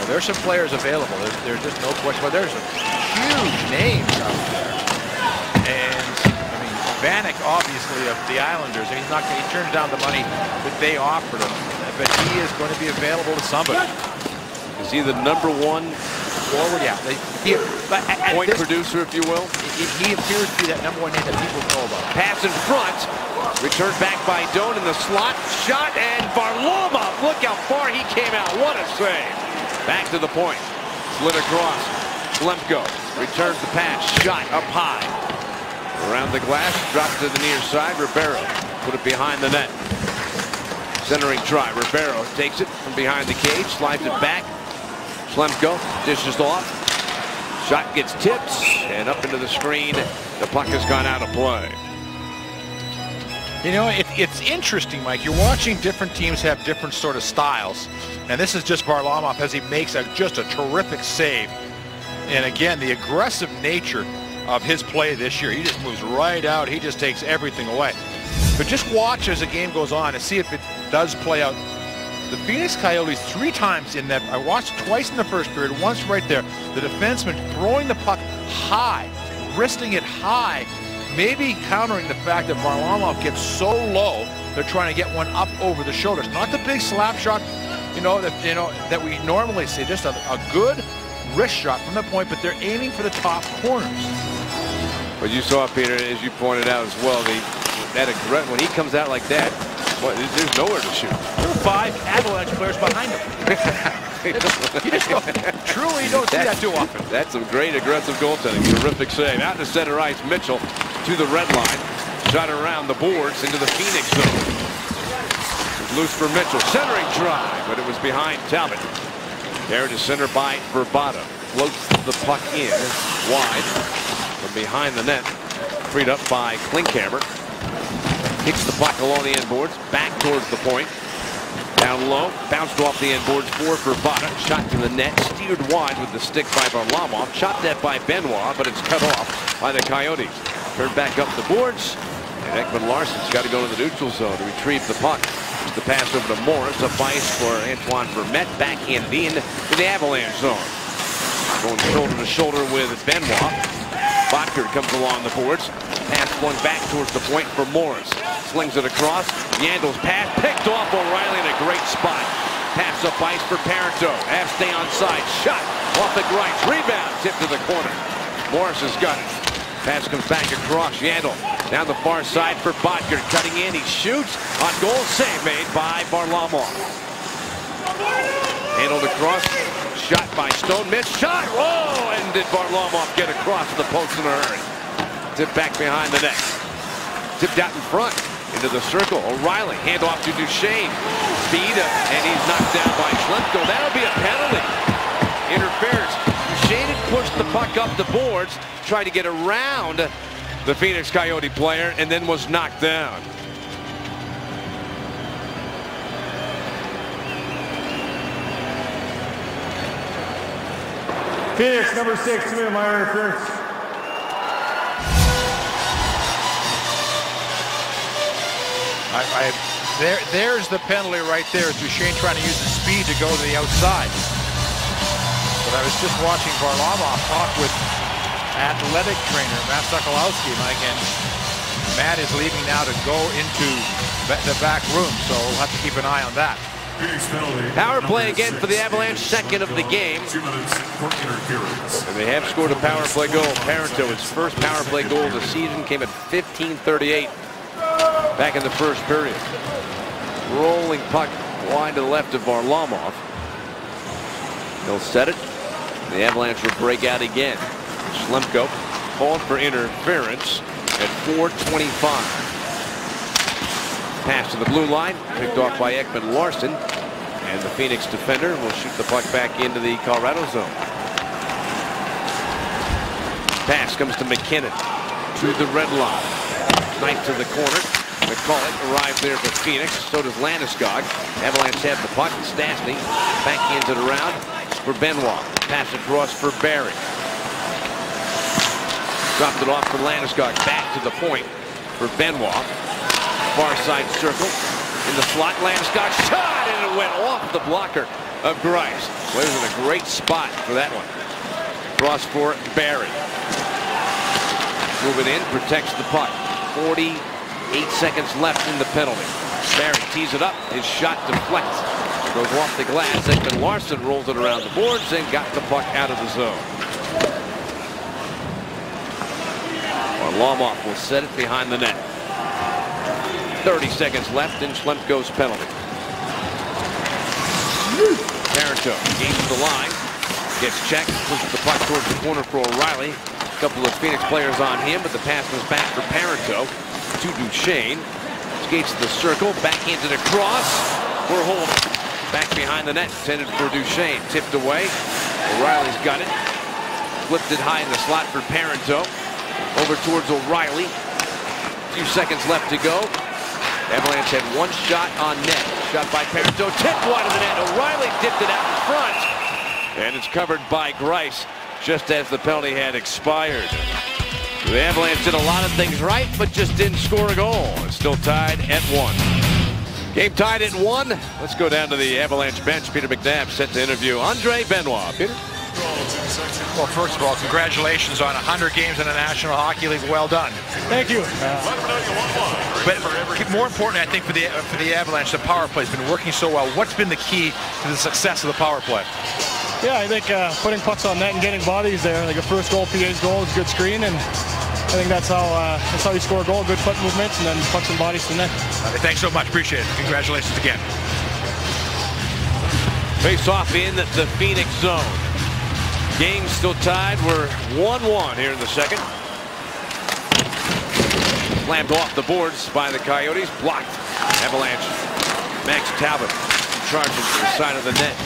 There's some players available. There's, there's just no question. But there's huge names out there. And I mean, Vanek, obviously of the Islanders. He's not. He turned down the money that they offered him, but he is going to be available to somebody. Is he the number one Forward, yeah. They, he, but at, at point this- producer, if you will? he, he appears to be that number one name that people know about. Pass in front. Returned back by Doan in the slot. Shot and Varlamov. Look how far he came out. What a save. Back to the point. Slid across. Schlemko returns the pass. Shot up high. Around the glass. Drops to the near side. Ribeiro put it behind the net. Centering try. Ribeiro takes it from behind the cage. Slides it back. Schlemko dishes off. Shot gets tipped and up into the screen. The puck has gone out of play. You know, it, it's interesting, Mike. You're watching different teams have different sort of styles. And this is just Varlamov as he makes a, just a terrific save. And again, the aggressive nature of his play this year. He just moves right out. He just takes everything away. But just watch as the game goes on and see if it does play out. The Phoenix Coyotes three times in that, I watched twice in the first period, once right there, the defenseman throwing the puck high, wristing it high, maybe countering the fact that Varlamov gets so low, they're trying to get one up over the shoulders. Not the big slap shot, you know, that, you know, that we normally see, just a, a good wrist shot from the point, but they're aiming for the top corners. But you saw, Peter, as you pointed out as well, the, that aggre- when he comes out like that, what, there's- there's nowhere to shoot. There are five Avalanche players behind him. *laughs* Don't, *laughs* truly don't see that too often. That's some great aggressive goaltending. Terrific save. Out to center ice, Mitchell to the red line. Shot around the boards into the Phoenix zone. Loose for Mitchell. Centering try, but it was behind Talbot. Carried to center by Vrbata. Floats the puck in wide from behind the net. Freed up by Klinkhammer. Kicks the puck along the end boards. Back towards the point. Down low, bounced off the end boards Four for Vrbata. Shot to the net, steered wide with the stick by Varlamov. Shot that by Benoit, but it's cut off by the Coyotes. Turned back up the boards, and Ekman Larsson's got to go to the neutral zone to retrieve the puck. It's the pass over to Morris, a ice for Antoine Vermette, backhanded in to the Avalanche zone. Going shoulder to shoulder with Benoit. Boedker comes along the boards. Pass one back towards the point for Morris. Slings it across. Yandle's pass picked off O'Reilly in a great spot. Pass up ice for Parenteau. Half stay on side. Shot off the Grimes. Rebound. Tip to the corner. Morris has got it. Pass comes back across. Yandle down the far side for Boedker. Cutting in. He shoots. On goal. Save made by Varlamov. Handled across. Shot by Stone. Missed shot. Whoa! And did Varlamov get across the post in a hurry? Tipped back behind the net. Tipped out in front. Into the circle. O'Reilly. Hand off to Duchene. Speed. up, And he's knocked down by Schlemko. That'll be a penalty. Interference. Duchene had pushed the puck up the boards. Tried to get around the Phoenix Coyote player. And then was knocked down. Phoenix, number six, two minor interference. I, I, there, there's the penalty right there. Duchene trying to use the speed to go to the outside. But I was just watching Varlamov talk with athletic trainer Matt Sokolowski, Mike, and Matt is leaving now to go into the back room, so we'll have to keep an eye on that. Power play again for the Avalanche, second of the game. And they have scored a power play goal. Parenteau, his first power play goal of the season, came at 15:38 back in the first period. Rolling puck wide to the left of Varlamov. He'll set it. The Avalanche will break out again. Schlemko called for interference at 425. Pass to the blue line, picked off by Ekman Larsson. And the Phoenix defender will shoot the puck back into the Colorado zone. Pass comes to MacKinnon to the red line. Knight to the corner. McCulloch arrived there for Phoenix. So does Landeskog. Avalanche have the puck. Stastny backhands it around for Benoit. Pass across for Barrie. Dropped it off for Landeskog. Back to the point for Benoit far side circle. In the slot, Landeskog shot, and it went off the blocker of Greiss. Well, was in a great spot for that one. Cross for Barrie. Moving in, protects the puck. 48 seconds left in the penalty. Barrie tees it up. His shot deflects. Goes off the glass. Ekman Larsson rolls it around the boards and got the puck out of the zone. Varlamov will set it behind the net. 30 seconds left in Schlemko's penalty. Parenteau gains the line. Gets checked. Pushes the puck towards the corner for O'Reilly. A couple of Phoenix players on him, but the pass was back for Parenteau to Duchene. Skates the circle. Backhands it across for Holden. Back behind the net. Intended for Duchene. Tipped away. O'Reilly's got it. Flipped it high in the slot for Parenteau. Over towards O'Reilly. A few seconds left to go. Avalanche had one shot on net. Shot by Parenteau, tipped wide of the net. O'Reilly dipped it out in front. And it's covered by Greiss just as the penalty had expired. The Avalanche did a lot of things right, but just didn't score a goal. It's still tied at one. Game tied at one. Let's go down to the Avalanche bench. Peter McNab set to interview Andre Benoit. Peter? Well, first of all, congratulations on 100 games in the National Hockey League. Well done. Thank you. but more importantly, I think for the for the Avalanche, the power play has been working so well. What's been the key to the success of the power play? Yeah, I think uh, putting pucks on net and getting bodies there. Like a first goal, PA's goal is a good screen, and I think that's how uh, that's how you score a goal. Good foot movements, and then pucks and bodies to net. Right, thanks so much. Appreciate it. Congratulations again. Face off in the Phoenix zone. Game still tied. We're 1-1 here in the second. Slammed off the boards by the Coyotes. Blocked. Avalanche. Max Talbot charging to the side of the net.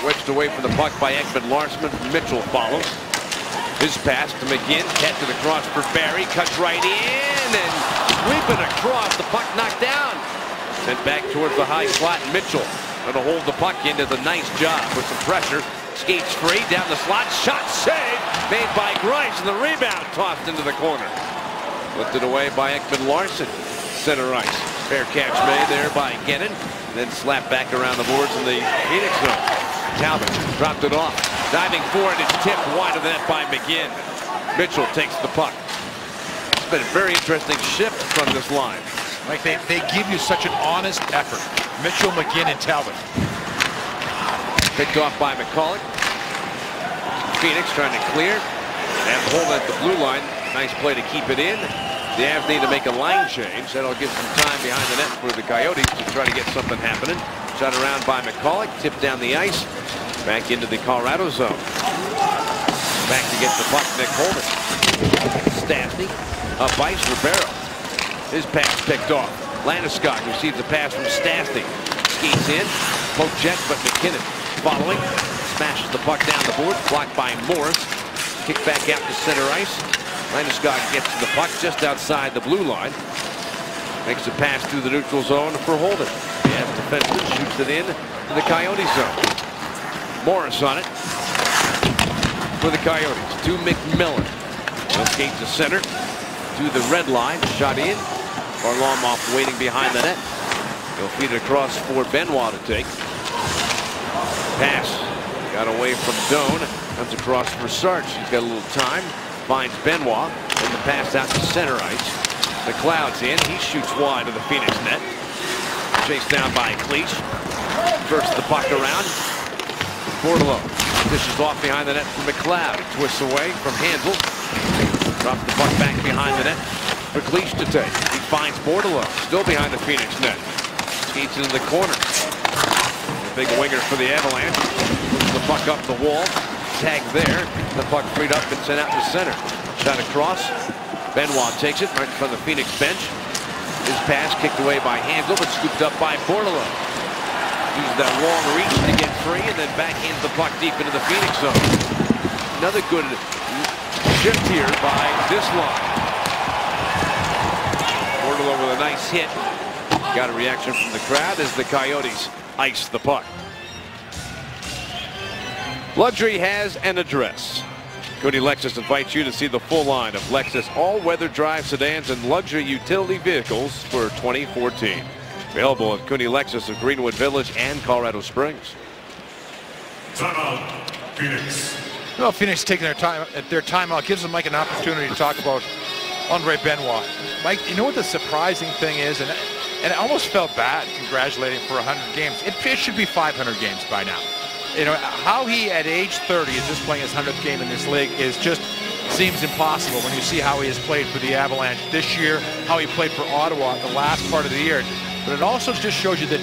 Wedged away from the puck by Ekman Larsson. Mitchell follows. His pass to McGinn. Catch it across for Barrie. Cuts right in and sweeping across. The puck knocked down. Sent back towards the high slot. Mitchell going to hold the puck in. Does a nice job. with some pressure. Skates free down the slot. Shot save made by Greiss. And the rebound tossed into the corner. Lifted away by Ekman Larsson. Center ice. Fair catch made there by Gennon. Then slapped back around the boards in the Phoenix zone. Talbot dropped it off. Diving for it. It's tipped wide of the net by McGinn. Mitchell takes the puck. It's been a very interesting shift from this line. Like they, they give you such an honest effort. Mitchell, McGinn, and Talbot. Picked off by McCulloch. Phoenix trying to clear. And hold at the blue line. Nice play to keep it in. The Avs need to make a line change. That'll give some time behind the net for the Coyotes to try to get something happening. Shot around by McCulloch. Tipped down the ice. Back into the Colorado zone. Back to get the puck. Nick Holden. Stastny. Up ice. Ribeiro. His pass picked off. Landeskog receives a pass from Stastny. Skates in. Check, but MacKinnon following. Smashes the puck down the board. Blocked by Morris. Kick back out to center ice. Landeskog gets the puck just outside the blue line. Makes a pass through the neutral zone for Holden. Yeah, defenseman shoots it in to the Coyote zone. Morris on it for the Coyotes. To McMillan. He'll skate to center. To the red line. Shot in. Varlamov waiting behind the net. He'll feed it across for Benoit to take. Pass. Got away from Doan. Comes across for Sarich. He's got a little time. finds Benoit. And the pass out to center ice. McLeod's in. He shoots wide of the Phoenix net. Chased down by Cliche. First the puck around. Bordeleau dishes off behind the net for McLeod. He twists away from Handel. Drops the puck back behind the net for Cliche to take. He finds Bordeleau. Still behind the Phoenix net. Skates into the corner. Big winger for the Avalanche. Puts the puck up the wall. Tag there. The puck freed up and sent out to center. Shot across. Benoit takes it right of the Phoenix bench. His pass kicked away by Handel, but scooped up by Bordeleau. Uses that long reach to get free and then backhands the puck deep into the Phoenix zone. Another good shift here by this line. Bordeleau with a nice hit. Got a reaction from the crowd as the Coyotes ice the puck. Luxury has an address. Cooney Lexus invites you to see the full line of Lexus all-weather drive sedans and luxury utility vehicles for 2014. Available at Cooney Lexus of Greenwood Village and Colorado Springs. Timeout, Phoenix. Well, Phoenix taking their time at their timeout gives them Mike an opportunity to talk about Andre Benoit. Mike, you know what the surprising thing is, and and I almost felt bad congratulating for 100 games. It, it should be 500 games by now you know, how he at age 30 is just playing his 100th game in this league is just seems impossible when you see how he has played for the Avalanche this year, how he played for Ottawa the last part of the year. But it also just shows you that,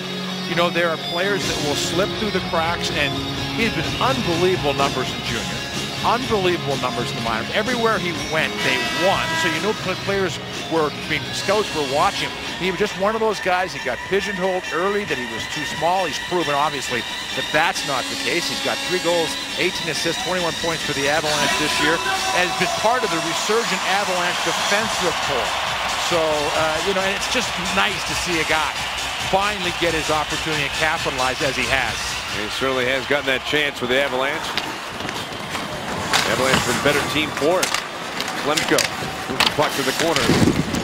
you know, there are players that will slip through the cracks, and he's been unbelievable numbers in junior. Unbelievable numbers in the minors. Everywhere he went, they won. So you know players were, I mean, scouts were watching him. He was just one of those guys. He got pigeonholed early that he was too small. He's proven, obviously, that that's not the case. He's got three goals, 18 assists, 21 points for the Avalanche this year, and has been part of the resurgent Avalanche defensive core. So, uh, you know, and it's just nice to see a guy finally get his opportunity and capitalize as he has. He certainly has gotten that chance with the Avalanche. Avalanche been better team for it. Schlemko moves the puck to the corner.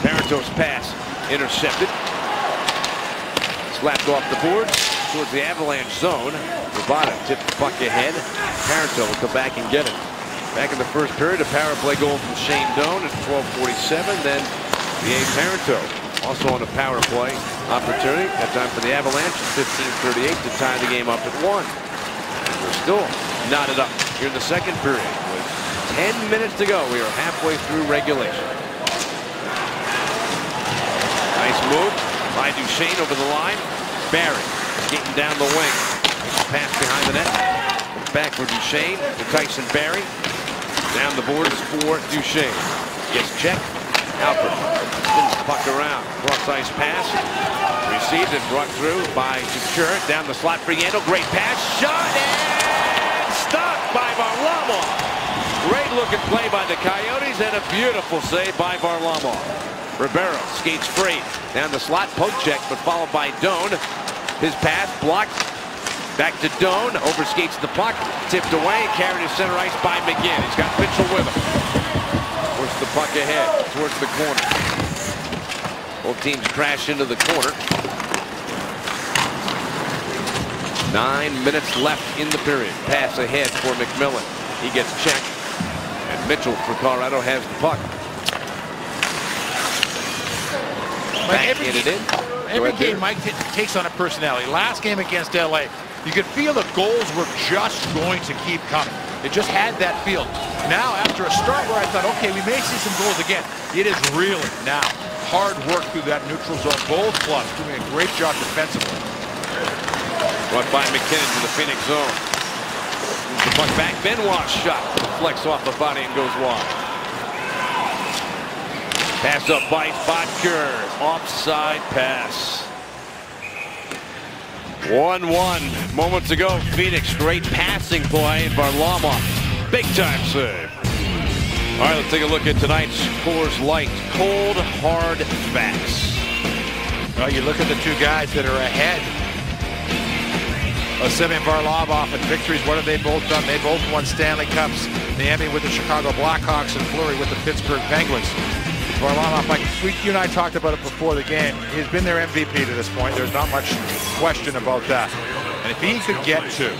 Parenteau's pass intercepted. Slapped off the boards towards the Avalanche zone. Vrbata tipped the puck ahead. Parenteau will come back and get it. Back in the first period, a power play goal from Shane Doan at 12:47. Then the Parenteau also on a power play opportunity. That time for the Avalanche, at 15:38 to tie the game up at one. We're still knotted up here in the second period 10 minutes to go. We are halfway through regulation. Nice move by Duchene over the line. Barrie getting down the wing. Pass behind the net. Back for Duchene to Tyson Barrie. Down the boards for Duchene. Gets checked. Alfred spins the puck around. Cross ice pass. Received and brought through by Secure. Down the slot for Yandle. Great pass. Shot and stopped by Varlamov. Great looking play by the Coyotes and a beautiful save by Varlamov. Ribeiro skates free. Down the slot, poke check, but followed by Doan. His pass blocked. Back to Doan. Overskates the puck. Tipped away. Carried to center ice by McGinn. He's got Mitchell with him. Push the puck ahead towards the corner. Both teams crash into the corner. Nine minutes left in the period. Pass ahead for McMillan. He gets checked. Mitchell for Colorado has the puck. Mike, every, game, every game Mike takes on a personality. Last game against LA, you could feel the goals were just going to keep coming. It just had that feel. Now, after a start where I thought, okay, we may see some goals again, it is really now hard work through that neutral zone. Both clubs doing a great job defensively. Brought by MacKinnon to the Phoenix zone. The puck back. Benoit shot. Flex off the body and goes wide. Pass up by Boedker. Offside pass. 1-1. Moments ago, Phoenix. Great passing play. Varlamov. Big time save. All right, let's take a look at tonight's Coors Light. Cold, hard facts. Well, you look at the two guys that are ahead Uh, of Semyon Varlamov in victories. What have they both done? They both won Stanley Cups. Niemi with the Chicago Blackhawks and Fleury with the Pittsburgh Penguins. Varlamov, like we, you and I talked about it before the game. He's been their MVP to this point. There's not much question about that. And if he could get to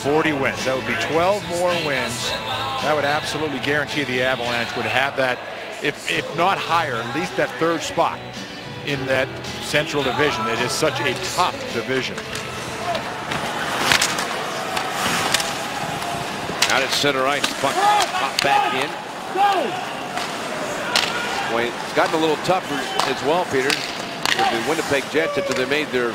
40 wins. That would be 12 more wins. That would absolutely guarantee the Avalanche would have that, if, if not higher, at least that third spot in that Central Division. It is such a tough division. Out at center ice, puck pop back in. Boy, it's gotten a little tougher as well, Peter, with the Winnipeg Jets after they made their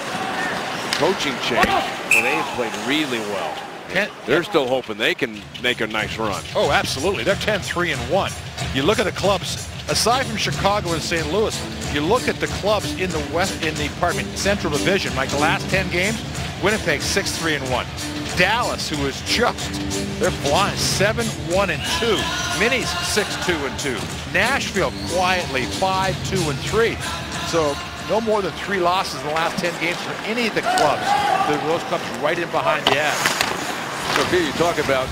coaching change. Well, they have played really well. Can't, They're still hoping they can make a nice run. Oh, absolutely. They're 10-3 and 1. You look at the clubs, aside from Chicago and St. Louis, you look at the clubs in the West in the pardon me, Central Division, like the last 10 games, Winnipeg 6-3 and 1. Dallas, who is just, they're flying 7-1 and 2. Minis 6-2 and 2. Nashville quietly 5-2 and 3. So no more than three losses in the last 10 games for any of the clubs. Those clubs right in behind the Avs. So here you talk about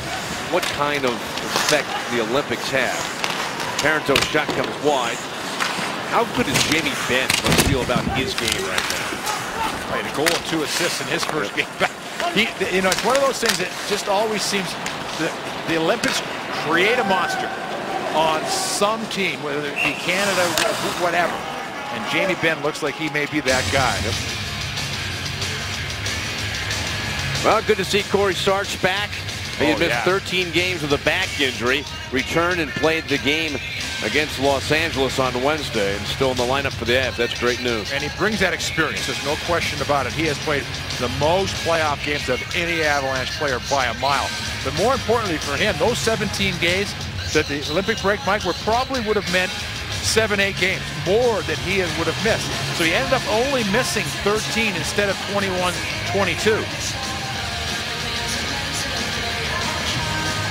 what kind of effect the Olympics have. Parenteau's shot comes wide. How good is Jamie Benn feel about his game right now? Played a goal and two assists in his first game back. He, you know, it's one of those things that just always seems the, the Olympics create a monster on some team, whether it be Canada, whatever. And Jamie Benn looks like he may be that guy. Well, good to see Cory Sarich back. He had Oh, missed yeah. 13 games with a back injury, returned and played the game against Los Angeles on Wednesday, and still in the lineup for the Avs. That's great news. And he brings that experience. There's no question about it. He has played the most playoff games of any Avalanche player by a mile. But more importantly for him, those 17 games that the Olympic break, Mike, were probably would have meant seven, eight games, more than he would have missed. So he ended up only missing 13 instead of 21, 22.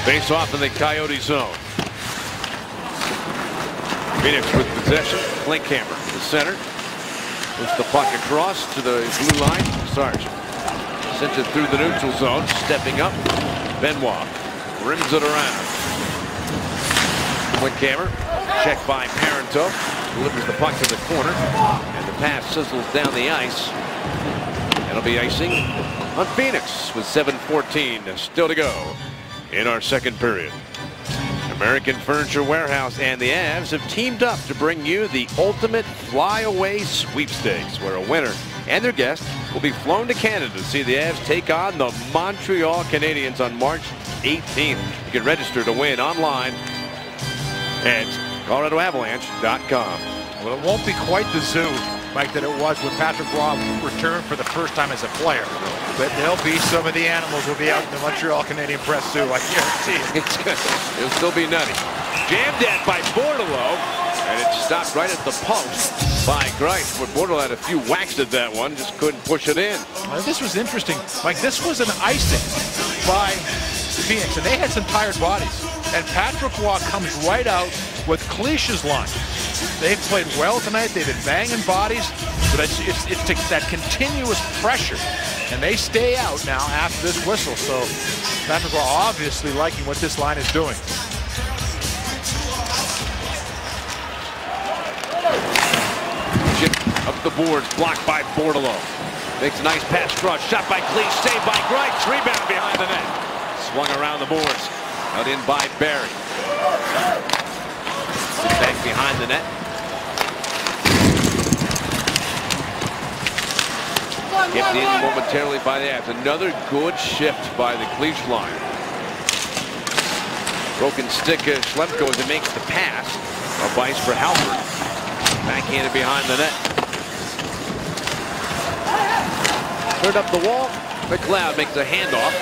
Face off in the Coyote zone. Phoenix with possession. Klinkhammer, the center. Puts the puck across to the blue line. Sarich sends it through the neutral zone. Stepping up. Benoit rims it around. Klinkhammer. Checked by Parenteau. Delivers the puck to the corner. And the pass sizzles down the ice. That'll be icing on Phoenix with 7.14 still to go in our second period. American Furniture Warehouse and the Avs have teamed up to bring you the ultimate flyaway sweepstakes, where a winner and their guest will be flown to Canada to see the Avs take on the Montreal Canadiens on March 18th. You can register to win online at ColoradoAvalanche.com. Well, it won't be quite the zoo, Mike, that it was when Patrick Roy returned for the first time as a player. But there'll be some of the animals will be out in the Montreal Canadian Press Zoo, I guarantee it. It'll still be nutty. Jammed at by Bordeleau, and it stopped right at the post by Greiss. But Bordeleau had a few whacks at that one, just couldn't push it in. Now, this was interesting. Mike, this was an icing by Phoenix, and they had some tired bodies. And Patrick Roy comes right out with Cliché's line. They've played well tonight. They've been banging bodies, but it's, it's, it's that continuous pressure. And they stay out now after this whistle. So Patrick Roy obviously liking what this line is doing. Up the boards, blocked by Bordeleau. Makes a nice pass cross, shot by Cliche, saved by Greiss, rebound behind the net. Swung around the boards, out in by Barrie. Back behind the net. Kept in momentarily by the Avs. Another good shift by the Cliche line. Broken stick, uh, Schlemko as he makes the pass. A vice for Halford. Backhanded behind the net. Turned up the wall. McLeod makes a handoff.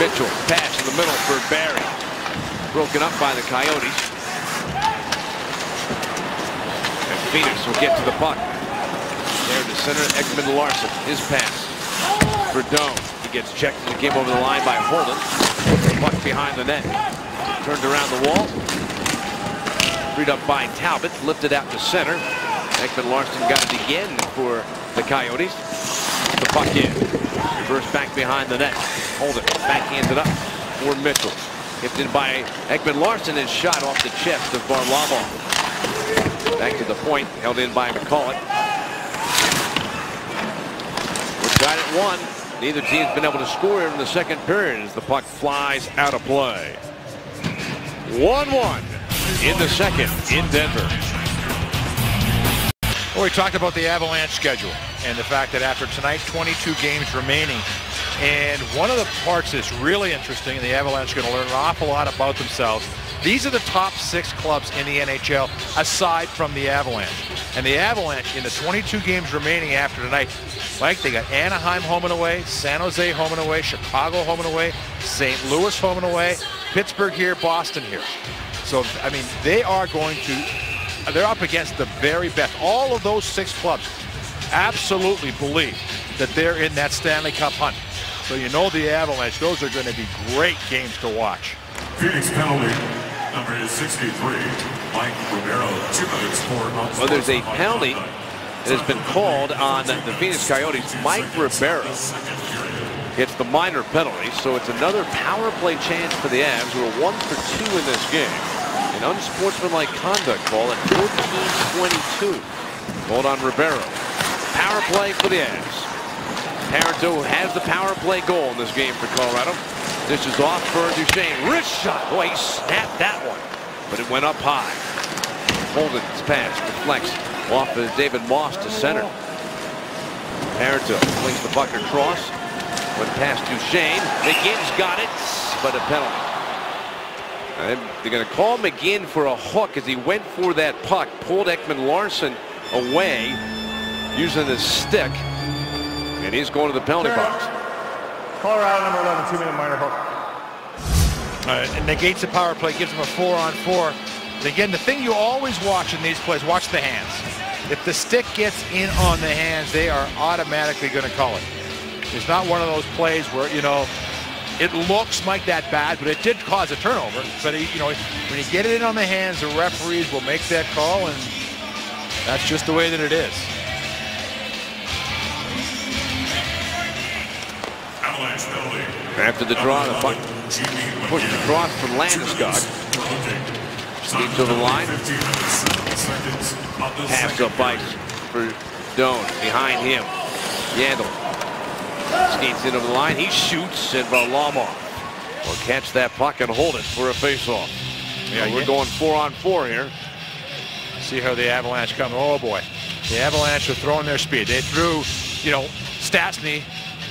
Mitchell, pass in the middle for Barrie. Broken up by the Coyotes. And Phoenix will get to the puck. There to center, Ekman Larsson. His pass for Doan. He gets checked and came over the line by Holden. The puck behind the net. Turned around the wall. Freed up by Talbot. Lifted out to center. Ekman Larsson got it again for the Coyotes. The puck in. Reverse back behind the net. Holden backhands it up for Mitchell. In by Ekman Larsson and shot off the chest of Varlamov. Back to the point. Held in by McCulloch. We're tied at one. Neither team's been able to score in the second period as the puck flies out of play. 1-1 in the second in Denver. Well, we talked about the Avalanche schedule and the fact that after tonight, 22 games remaining. And one of the parts that's really interesting, and the Avalanche are going to learn an awful lot about themselves. These are the top six clubs in the NHL aside from the Avalanche. And the Avalanche, in the 22 games remaining after tonight, Mike, they got Anaheim home and away, San Jose home and away, Chicago home and away, St. Louis home and away, Pittsburgh here, Boston here. So, I mean, they are going to, they're up against the very best. All of those six clubs absolutely believe that they're in that Stanley Cup hunt. So you know the Avalanche, those are going to be great games to watch. Phoenix penalty, number is 63, Mike Ribeiro, two minutes for Well, there's a penalty that has been called on the Phoenix Coyotes. Mike Ribeiro gets the minor penalty, so it's another power play chance for the Avs, who are one for two in this game. An unsportsmanlike conduct call at 14-22. Hold on Ribeiro. Power play for the Avs. Parenteau has the power play goal in this game for Colorado. This is off for Duchene. Wrist shot. Boy, he snapped that one. But it went up high. Holden's pass deflects off of David Moss to center. Parenteau flings the puck across. Went past Duchene. McGinn's got it, but a penalty. And they're going to call McGinn for a hook as he went for that puck. Pulled Ekman-Larsson away using his stick. And he's going to the penalty box. Colorado number 11, two-minute minor hook. Uh, it negates the power play, gives them a four on four. And again, the thing you always watch in these plays, watch the hands. If the stick gets in on the hands, they are automatically going to call it. It's not one of those plays where, you know, it looks like that bad, but it did cause a turnover. But, you know, when you get it in on the hands, the referees will make that call, and that's just the way that it is. After the draw, the puck pushed across from Landeskog. Steep to the line. Pass up ice for Doan. Behind him, Yandle. Skates into the line. He shoots, and Varlamov will catch that puck and hold it for a faceoff. Yeah, so we're going four on four here. See how the Avalanche come. Oh boy, the Avalanche are throwing their speed. They threw, you know, Stastny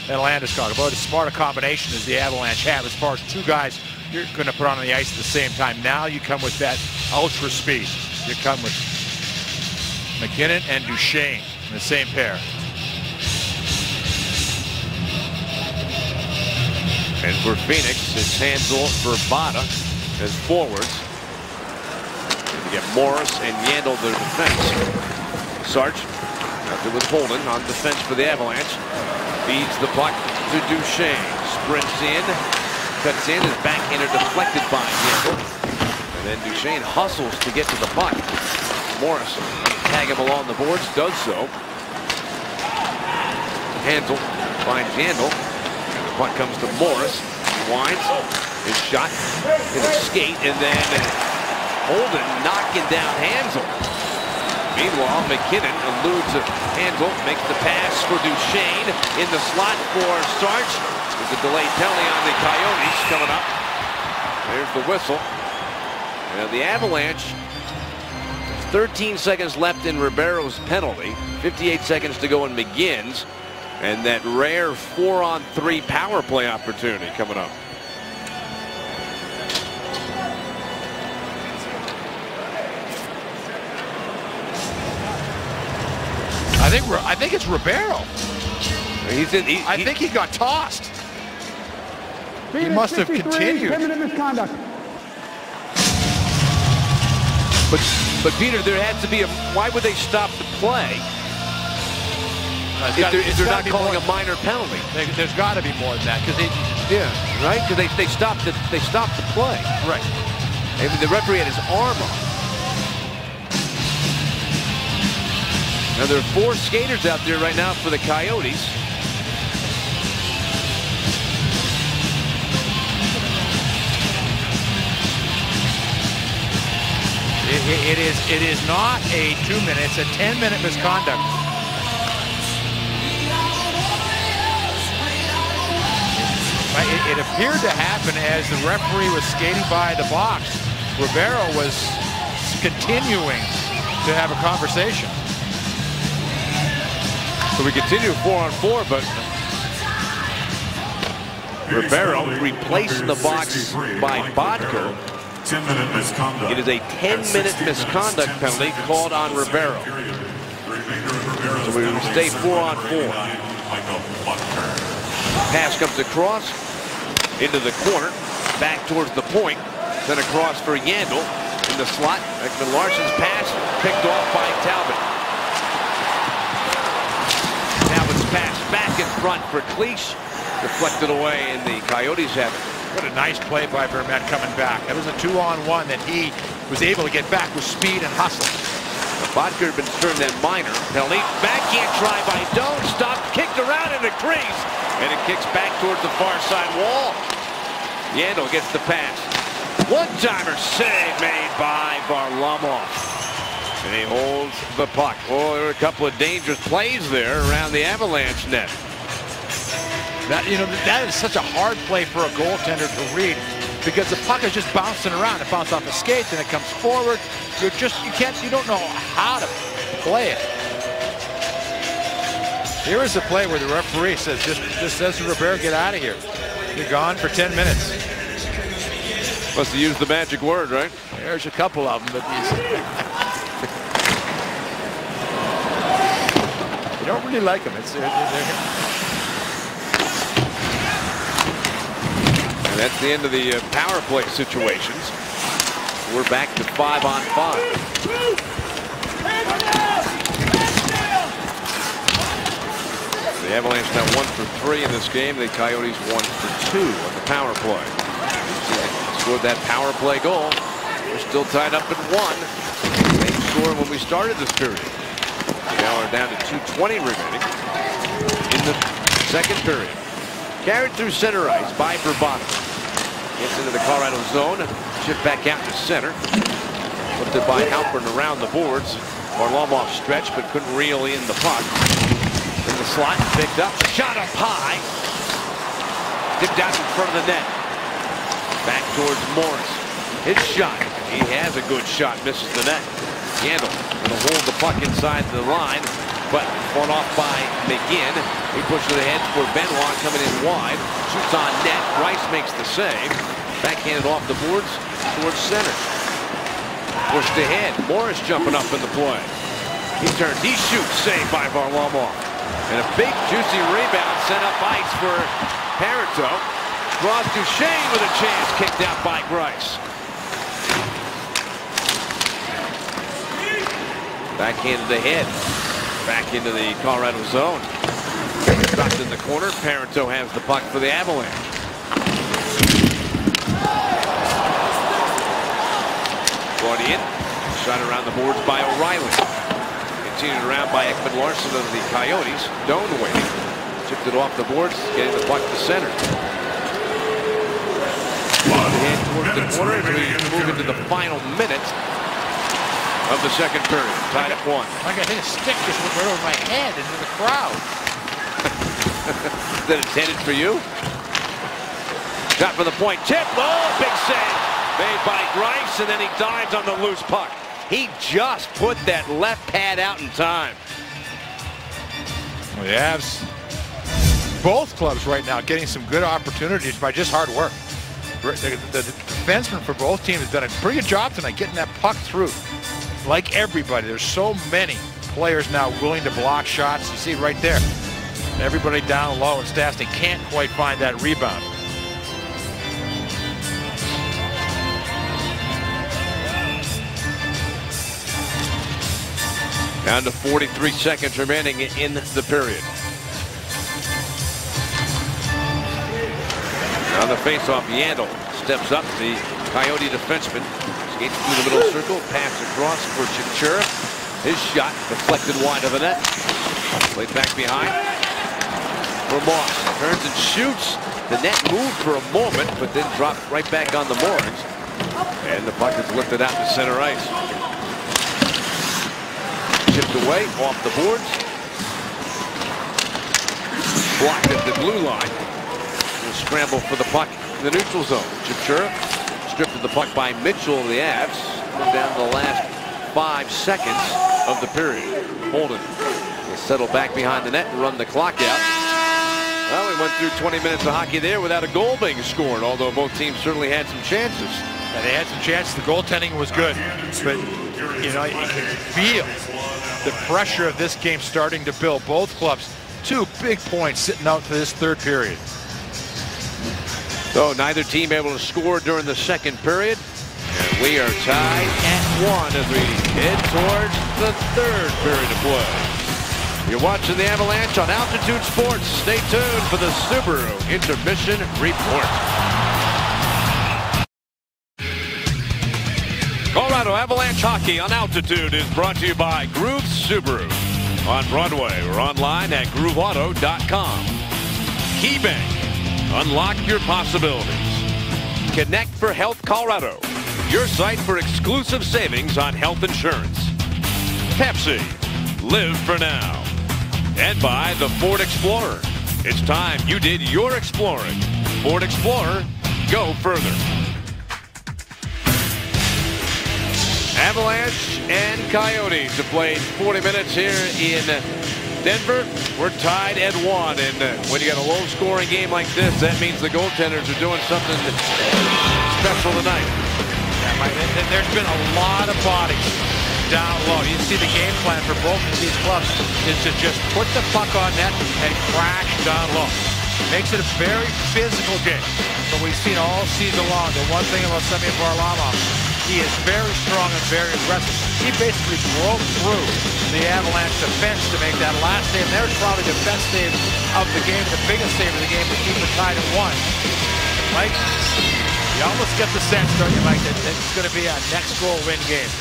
and Landeskog. About as smart a combination as the Avalanche have as far as two guys you're going to put on the ice at the same time. Now you come with that ultra speed. You come with MacKinnon and Duchene in the same pair. And for Phoenix, it's Hanzal for Bada as forwards. You get Morris and Yandle their defense. Sarich, after with Holden on defense for the Avalanche. Feeds the puck to Duchene. Sprints in. Cuts in. His backhander deflected by Yandle. And then Duchene hustles to get to the puck. Morris tag him along the boards. Does so. Hanzal finds Yandle. The puck comes to Morris. He winds. His shot. In a skate. And then Holden knocking down Hanzal. Meanwhile, MacKinnon eludes a Hanzal, makes the pass for Duchene in the slot for Sarich. There's a delayed penalty on the Coyotes coming up. There's the whistle. And the Avalanche, 13 seconds left in Ribeiro's penalty, 58 seconds to go in McGinn's, and that rare four-on-three power play opportunity coming up. I think I think it's Ribeiro. He's in. He, I he, think he got tossed. He must have continued. misconduct. But but Peter, there had to be a. Why would they stop the play Uh, it's if gotta- they're, if they're not calling more- a minor penalty? There- There's got to be more than that because they, Yeah, right. Because they they stopped the they stopped the play. right. I mean, the referee had his arm up. Now there are four skaters out there right now for the Coyotes. It, it, is it is not a two minute, it's a 10 minute misconduct. It, it appeared to happen as the referee was skating by the box. Ribeiro was continuing to have a conversation. So we continue four on four, but Ribeiro replaced the box by Boedker. It is a 10-minute misconduct penalty called on Ribeiro. So we stay four on four. Pass comes across into the corner, back towards the point, then across for Yandle in the slot. Ekman Larsson's pass picked off by Talbot. In front for Cliche, deflected away, and the Coyotes have it. What a nice play by Vermette coming back. That was a two-on-one that he was able to get back with speed and hustle. Boedker had been served that minor penalty. Backhand try by Doan. Stopped, kicked around in the crease. And it kicks back towards the far side wall. Yandle gets the pass. One-timer save made by Varlamov. And he holds the puck. Oh, there are a couple of dangerous plays there around the Avalanche net. That, you know, that is such a hard play for a goaltender to read because the puck is just bouncing around. It bounces off the skates and it comes forward. You're just, you can't, you don't know how to play it. Here is the play where the referee says, just, just says to Ribeiro, get out of here. You're gone for 10 minutes. Must have used the magic word, right? There's a couple of them, but these. *laughs* you don't really like them. It's, they're, they're, that's the end of the uh, power play situations. We're back to five on five. The Avalanche now one for three in this game. The Coyotes one for two on the power play. Scored that power play goal. We're still tied up at one. Same score when we started this period. Now we're down to 220 remaining in the second period. Carried through center ice by Bourbon. Gets into the Colorado zone. Shift back out to center. Lifted by Halpern around the boards. Varlamov stretched but couldn't reel in the puck. In the slot, picked up, shot up high. Dipped out in front of the net. Back towards Morris. His shot. He has a good shot, misses the net. Yandle going to hold the puck inside the line, but fought off by McGinn. He pushes it ahead for Benoit coming in wide. Shoots on net. Greiss makes the save. Backhanded off the boards towards center. Pushed ahead. Morris jumping up in the play. He turns. He shoots. Saved by Varlamov. And a big juicy rebound sent up ice for Parenteau. Ross Duchene with a chance. Kicked out by Greiss. Backhanded ahead. Back into the Colorado zone. Dropped in the corner. Parenteau has the puck for the Avalanche. Brought in. Shot around the boards by O'Reilly. Continued around by Ekman Larsson of the Coyotes. Doan waiting. Tipped it off the boards. Getting the puck to center. Head towards the corner as we move into the final minute of the second period. Tied at one. Like I hit a stick just went right over my head into the crowd. *laughs* that intended for you? Shot for the point. Tip. Oh, big save. Made by Greiss, and then he dives on the loose puck. He just put that left pad out in time. Well, the Avs, both clubs right now getting some good opportunities by just hard work. The, the, the defenseman for both teams has done a pretty good job tonight getting that puck through. Like everybody, there's so many players now willing to block shots. You see right there. Everybody down low and Stastny can't quite find that rebound. Down to 43 seconds remaining in the period. On the faceoff, Yandle steps up. The Coyote defenseman through the middle circle, pass across for Chipchura. His shot deflected wide of the net. Played back behind for Moss. Turns and shoots. The net moved for a moment, but then dropped right back on the moorings. And the puck is lifted out to center ice. Chipped away off the boards. Blocked at the blue line. scramble for the puck in the neutral zone. Chipchura stripped of the puck by Mitchell of the Avs. Down to the last five seconds of the period. Holden will settle back behind the net and run the clock out. Well, we went through 20 minutes of hockey there without a goal being scored, although both teams certainly had some chances. And they had some chances. The goaltending was good. But, you know, you can feel the pressure of this game starting to build. Both clubs, two big points sitting out for this third period. So neither team able to score during the second period. And we are tied at one as we head towards the third period of play. You're watching the Avalanche on Altitude Sports. Stay tuned for the Subaru Intermission Report. Colorado Avalanche Hockey on Altitude is brought to you by Groove Subaru. On Broadway or online at grooveauto.com. KeyBank. Unlock your possibilities. Connect for Health Colorado. Your site for exclusive savings on health insurance. Pepsi. Live for now. And by the Ford Explorer. It's time you did your exploring. Ford Explorer. Go further. Avalanche and Coyotes have played 40 minutes here in Denver. We're tied at one, and uh, when you got a low-scoring game like this, that means the goaltenders are doing something special tonight. There's been a lot of bodies down low. You see the game plan for both of these clubs is to just put the puck on net and crash down low. Makes it a very physical game. But we've seen all season long the one thing about Semyon Varlamov he is very strong and very aggressive. He basically broke through the Avalanche defense to make that last save. There's probably the best save of the game, the biggest save of the game to keep it tied at one. Mike, you almost get the sense, don't you, Mike, that it's going to be a next goal win game.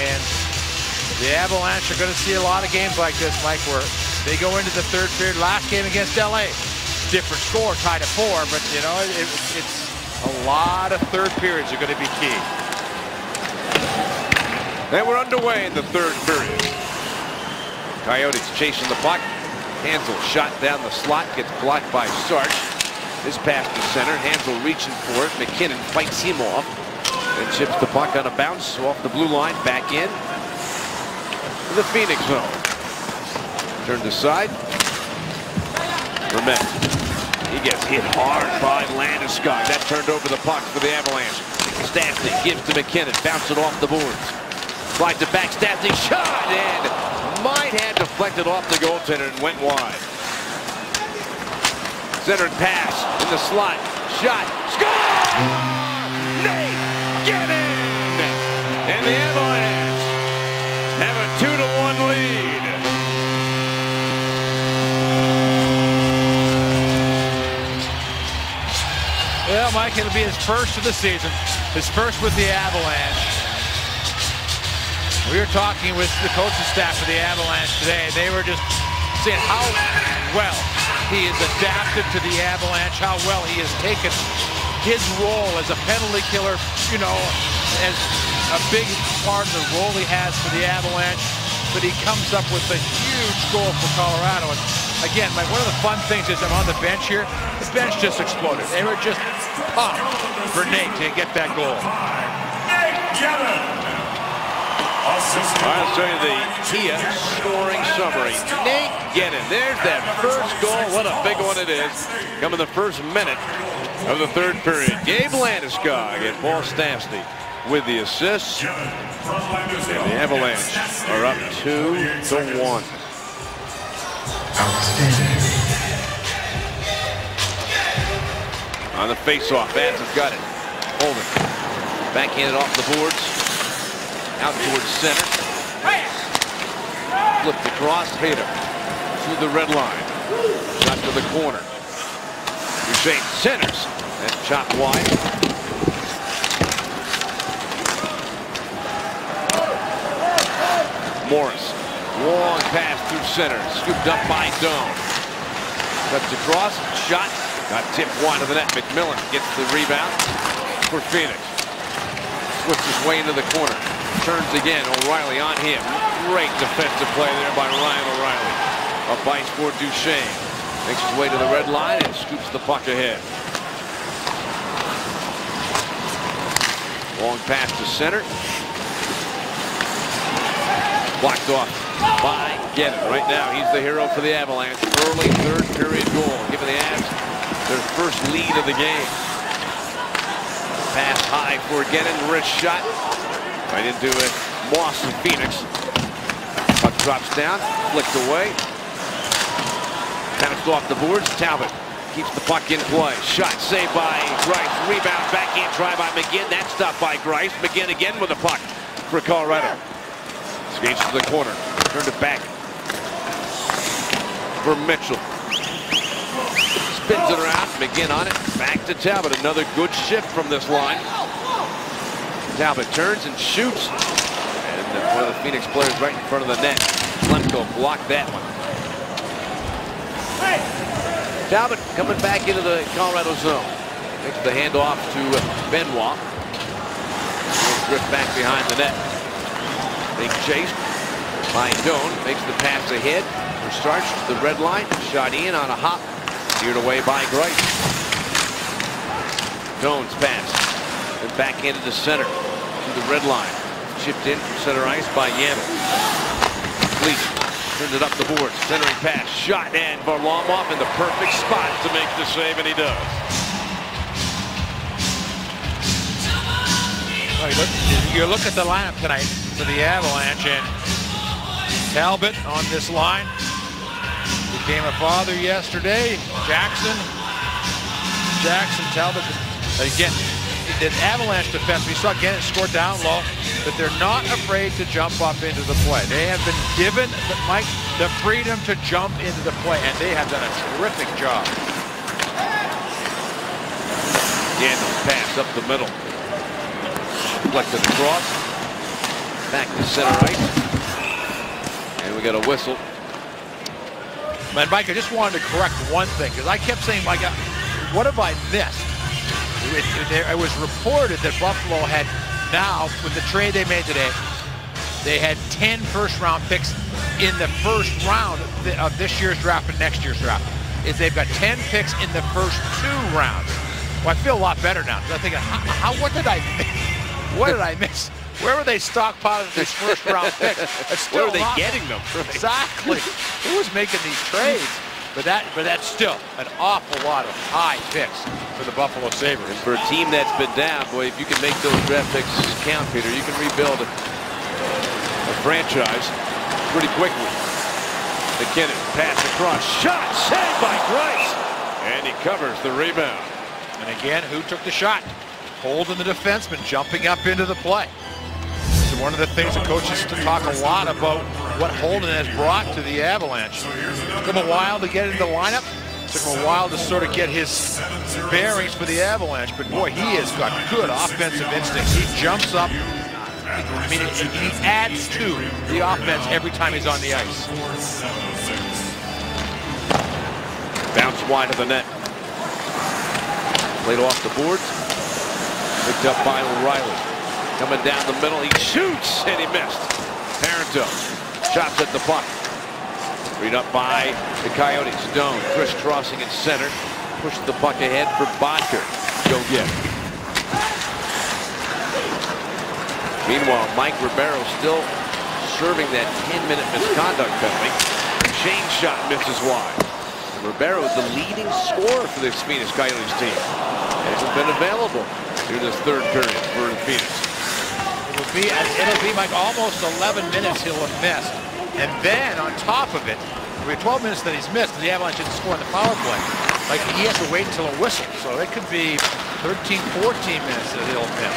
And the Avalanche are going to see a lot of games like this, Mike, where they go into the third period. Last game against LA, different score, tied at four, but, you know, it, it's a lot of third periods are going to be key. And we're underway in the third period. Coyotes chasing the puck. Hanzal shot down the slot, gets blocked by Sarich. This pass to center. Hanzal reaching for it. MacKinnon fights him off and chips the puck on a bounce off the blue line back in to the Phoenix zone. Turned aside. Vermette he gets hit hard by Landeskog. That turned over the puck for the Avalanche. Stastny gives to MacKinnon, bouncing off the boards. Slides it back, Stastny shot, and might have deflected off the goaltender and went wide. Centered pass in the slot, shot, score! Nate Guenin! And the Avalanche have a 2 Well, Mike, it'll be his first of the season, his first with the Avalanche. We were talking with the coaching staff of the Avalanche today. They were just saying how well he is adapted to the Avalanche, how well he has taken his role as a penalty killer, you know, as a big part of the role he has for the Avalanche. But he comes up with a huge goal for Colorado. And again, one of the fun things is I'm on the bench here. The bench just exploded. They were just pumped for Nate to get that goal. I'll show you the Kia scoring summary. Nate Guenin. There's that first goal. What a big one it is. Coming the first minute of the third period. Gabe Landeskog and Paul Stastny with the assists. And the Avalanche are up two to one. Outstanding. On the faceoff, Vance has got it. Holden. Backhanded off the boards. Out towards center. Flipped across. Hejda. To the red line. Shot to the corner. Duchene centers. And chopped wide. Morris. Long pass through center. Scooped up by Doan. Cuts across. Shot. Got tipped wide of the net. McMillan gets the rebound for Phoenix. Slips his way into the corner. Turns again. O'Reilly on him. Great defensive play there by Ryan O'Reilly. Up ice for Duchene. Makes his way to the red line and scoops the puck ahead. Long pass to center. Blocked off by Guenin. Right now, he's the hero for the Avalanche. Early third period goal, giving the Avs their first lead of the game. Pass high for Guenin. Wrist shot. Right into it. Moss of Phoenix. Puck drops down. Flicked away. Bounced off the boards. Talbot keeps the puck in play. Shot saved by Greiss. Rebound backhand try by McGinn. That stopped by Greiss. McGinn again with the puck for Colorado. Skates to the corner. Turned it back for Mitchell. Spins it around. McGinn on it. Back to Talbot. Another good shift from this line. Talbot turns and shoots. And uh, one of the Phoenix players right in front of the net. Schlemko blocked that one. Talbot coming back into the Colorado zone. Makes the handoff to uh, Benoit. Drift back behind the net. Being chased Doan. Makes the pass ahead. For Starch to the red line. Shot in on a hop. Steered away by Greiss. Doan's pass. And back into the center. To the red line. Chipped in from center ice by Yammer. Leach turns it up the boards. Centering pass. Shot and Varlamov in the perfect spot to make the save, and he does. You, look, you look at the lineup tonight for the Avalanche, and Talbot on this line became a father yesterday. Jackson, Jackson, Talbot. Again, the Avalanche defense, we saw again it scored down low, but they're not afraid to jump up into the play. They have been given, Mike, the freedom to jump into the play, and they have done a terrific job. Daniels pass up the middle. Deflected across. Back to center ice. And we got a whistle. And Mike, I just wanted to correct one thing, because I kept saying, Mike, what have I missed? It, it, it, was reported that Buffalo had now, with the trade they made today, they had 10 first-round picks in the first round of this year's draft and next year's draft. Is they've got 10 picks in the first two rounds. Well, I feel a lot better now. I'm thinking, how, how, what did I miss? What did I miss? Where were they stockpiling these first round picks? *laughs* Where are they getting them? Exactly. Who was making these trades? But that, but that's still an awful lot of high picks for the Buffalo Sabres. And for a team that's been down, boy, if you can make those draft picks count, Peter, you can rebuild a, a franchise pretty quickly. MacKinnon, pass across, shot, saved by Greiss, and he covers the rebound. And again, who took the shot? Holden the defenseman, jumping up into the play. One of the things the coaches to talk a lot about what Holden has brought to the Avalanche. Took him a while to get into the lineup. Took him a while to sort of get his bearings for the Avalanche. But boy, he has got good offensive instincts. He jumps up. I mean, he adds to the offense every time he's on the ice. Bounce wide of the net. Played off the boards. Picked up by O'Reilly. Coming down the middle, he shoots, and he missed. Parenteau shots at the puck. Read up by the Coyotes. Stone crisscrossing in center. Pushes the puck ahead for Boedker. Go get. Meanwhile, Mike Ribeiro still serving that 10-minute misconduct penalty. Shane shot misses wide. Ribeiro is the leading scorer for this Phoenix Coyotes team. Hasn't been available through this third period for Phoenix. It'll be, it'll be like almost 11 minutes he'll have missed. And then on top of it, we have 12 minutes that he's missed, and the Avalanche didn't score on the power play. Like he has to wait until a whistle, so it could be 13, 14 minutes that he'll miss.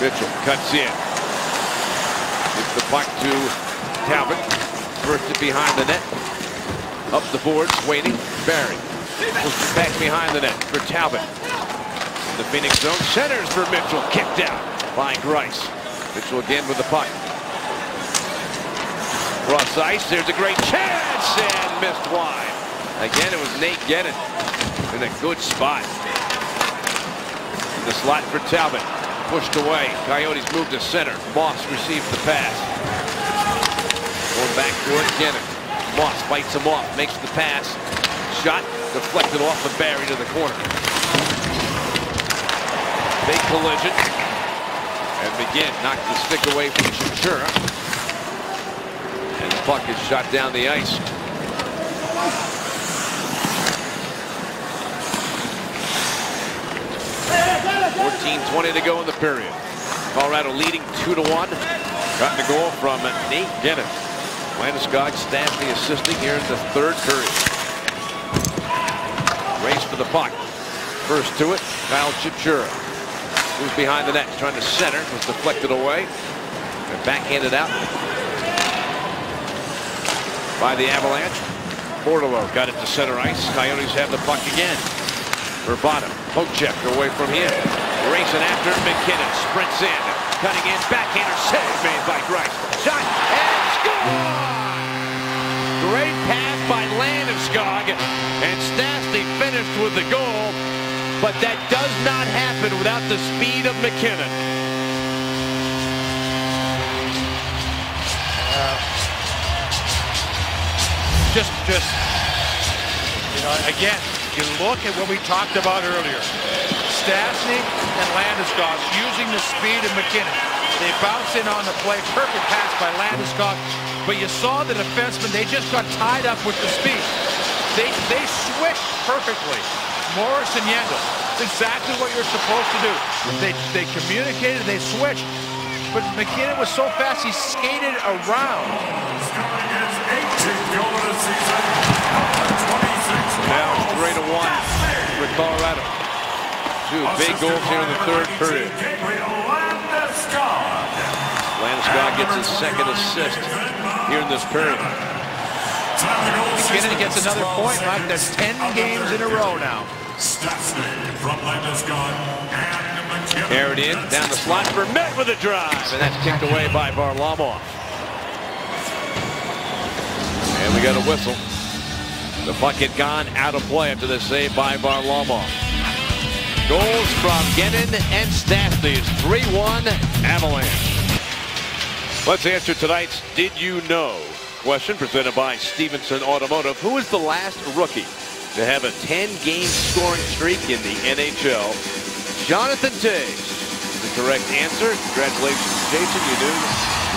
Mitchell cuts in. Gives the puck to Talbot. First it behind the net. Up the boards, waiting. Barrie. Back behind the net for Talbot. The Phoenix zone. Centers for Mitchell. Kicked out by Greiss. Mitchell again with the puck. Cross ice. There's a great chance and missed wide. Again, it was Nate Guenin in a good spot. In the slot for Talbot. Pushed away. Coyotes move to center. Moss receives the pass. Going back towards Guenin. Moss bites him off. Makes the pass shot deflected off the Barrie to the corner. Big collision. And McGinn knocked the stick away from Chipchura. And the puck is shot down the ice. Fourteen twenty to go in the period. Colorado leading two to one. Got the goal from Nate Guenin. Landeskog Stastny assisting here in the third period. Race for the puck. First to it, Kyle Chipchura. Moves behind the net, trying to center, was deflected away. And backhanded out by the Avalanche. Bordeleau got it to center ice. Coyotes have the puck again. Vrbata, poke check away from him. Racing after MacKinnon, sprints in, cutting in, backhander save made by Greiss. Shot and score! Great pass by Landeskog, and Stastny finished with the goal, but that does not happen without the speed of MacKinnon. Uh, just, just, you know, again, you look at what we talked about earlier. Stastny and Landeskog using the speed of MacKinnon. They bounce in on the play. Perfect pass by Landeskog. But you saw the defenseman, they just got tied up with the speed. They, they switched perfectly. Morris and Yandle. It's exactly what you're supposed to do. They, they communicated, they switched. But MacKinnon was so fast, he skated around. Scoring his 18th goal of the season. Number 26. Three to one with Colorado. Two big goals here in the third period. Landeskog gets his second assist here in this period. MacKinnon gets another point, Mike. That's 10 games in a row now. MacKinnon. Aired in, down the slot for Met with a drive, and that's kicked away by Varlamov. And we got a whistle. The had gone out of play after the save by Varlamov. Goals from Guenin and Stastny 3-1 Avalanche. Let's answer tonight's Did You Know question presented by Stevenson Automotive. Who is the last rookie to have a 10-game scoring streak in the NHL? Jonathan Toews. The correct answer. Congratulations, Jason. You knew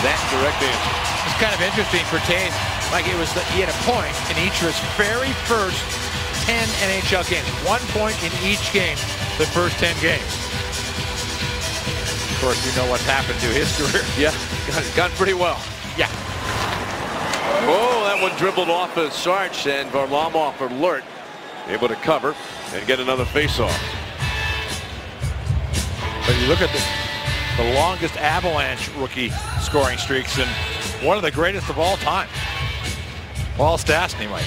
that correct answer. It's kind of interesting for Toews. Like it was, the, he had a point in each of his very first 10 NHL games. One point in each game, the first 10 games. Of course, you know what's happened to his *laughs* career. Yeah, got, got pretty well. Yeah. Oh, that one dribbled off of Sarich and Varlamov alert. Able to cover and get another faceoff. But you look at the, the longest Avalanche rookie scoring streaks and one of the greatest of all time. Paul Stastny, Mike.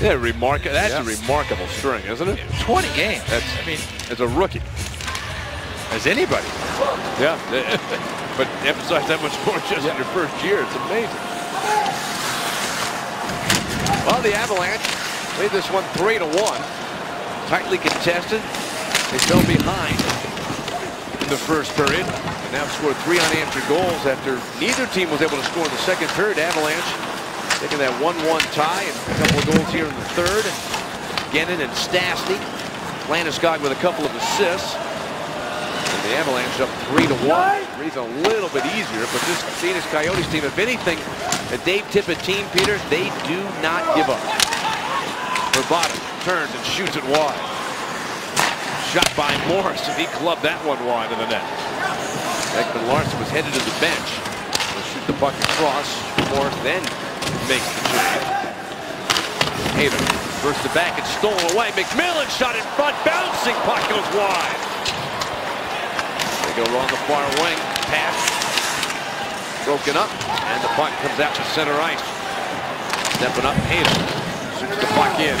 Yeah, remark. That's Yes. a remarkable string, isn't it? 20 games. That's. I mean, As a rookie. as anybody. Yeah. *laughs* but emphasize that much *laughs* more just in your first year. It's amazing. Well, the Avalanche made this one three to one. Tightly contested. They fell behind in the first period. And now scored three unanswered goals after neither team was able to score in the second period. Avalanche taking that 1-1 tie and a couple of goals here in the third. Guenin and Stastny. Landeskog with a couple of assists. And the Avalanche up three to one. Three's a little bit easier, but this Phoenix Coyotes team, if anything, a Dave Tippett team, Peter, they do not give up. Vrbata turns and shoots it wide. Shot by Morris, and he clubbed that one wide of the net. Ekman Larsson was headed to the bench. He'll shoot the puck across. Morris then makes the change. Haven first to back and stolen away. McMillan shot in front, bouncing puck goes wide. They go along the far wing. Pass. Broken up. And the puck comes out to center ice. Stepping up. Hayden. Shoots the puck in.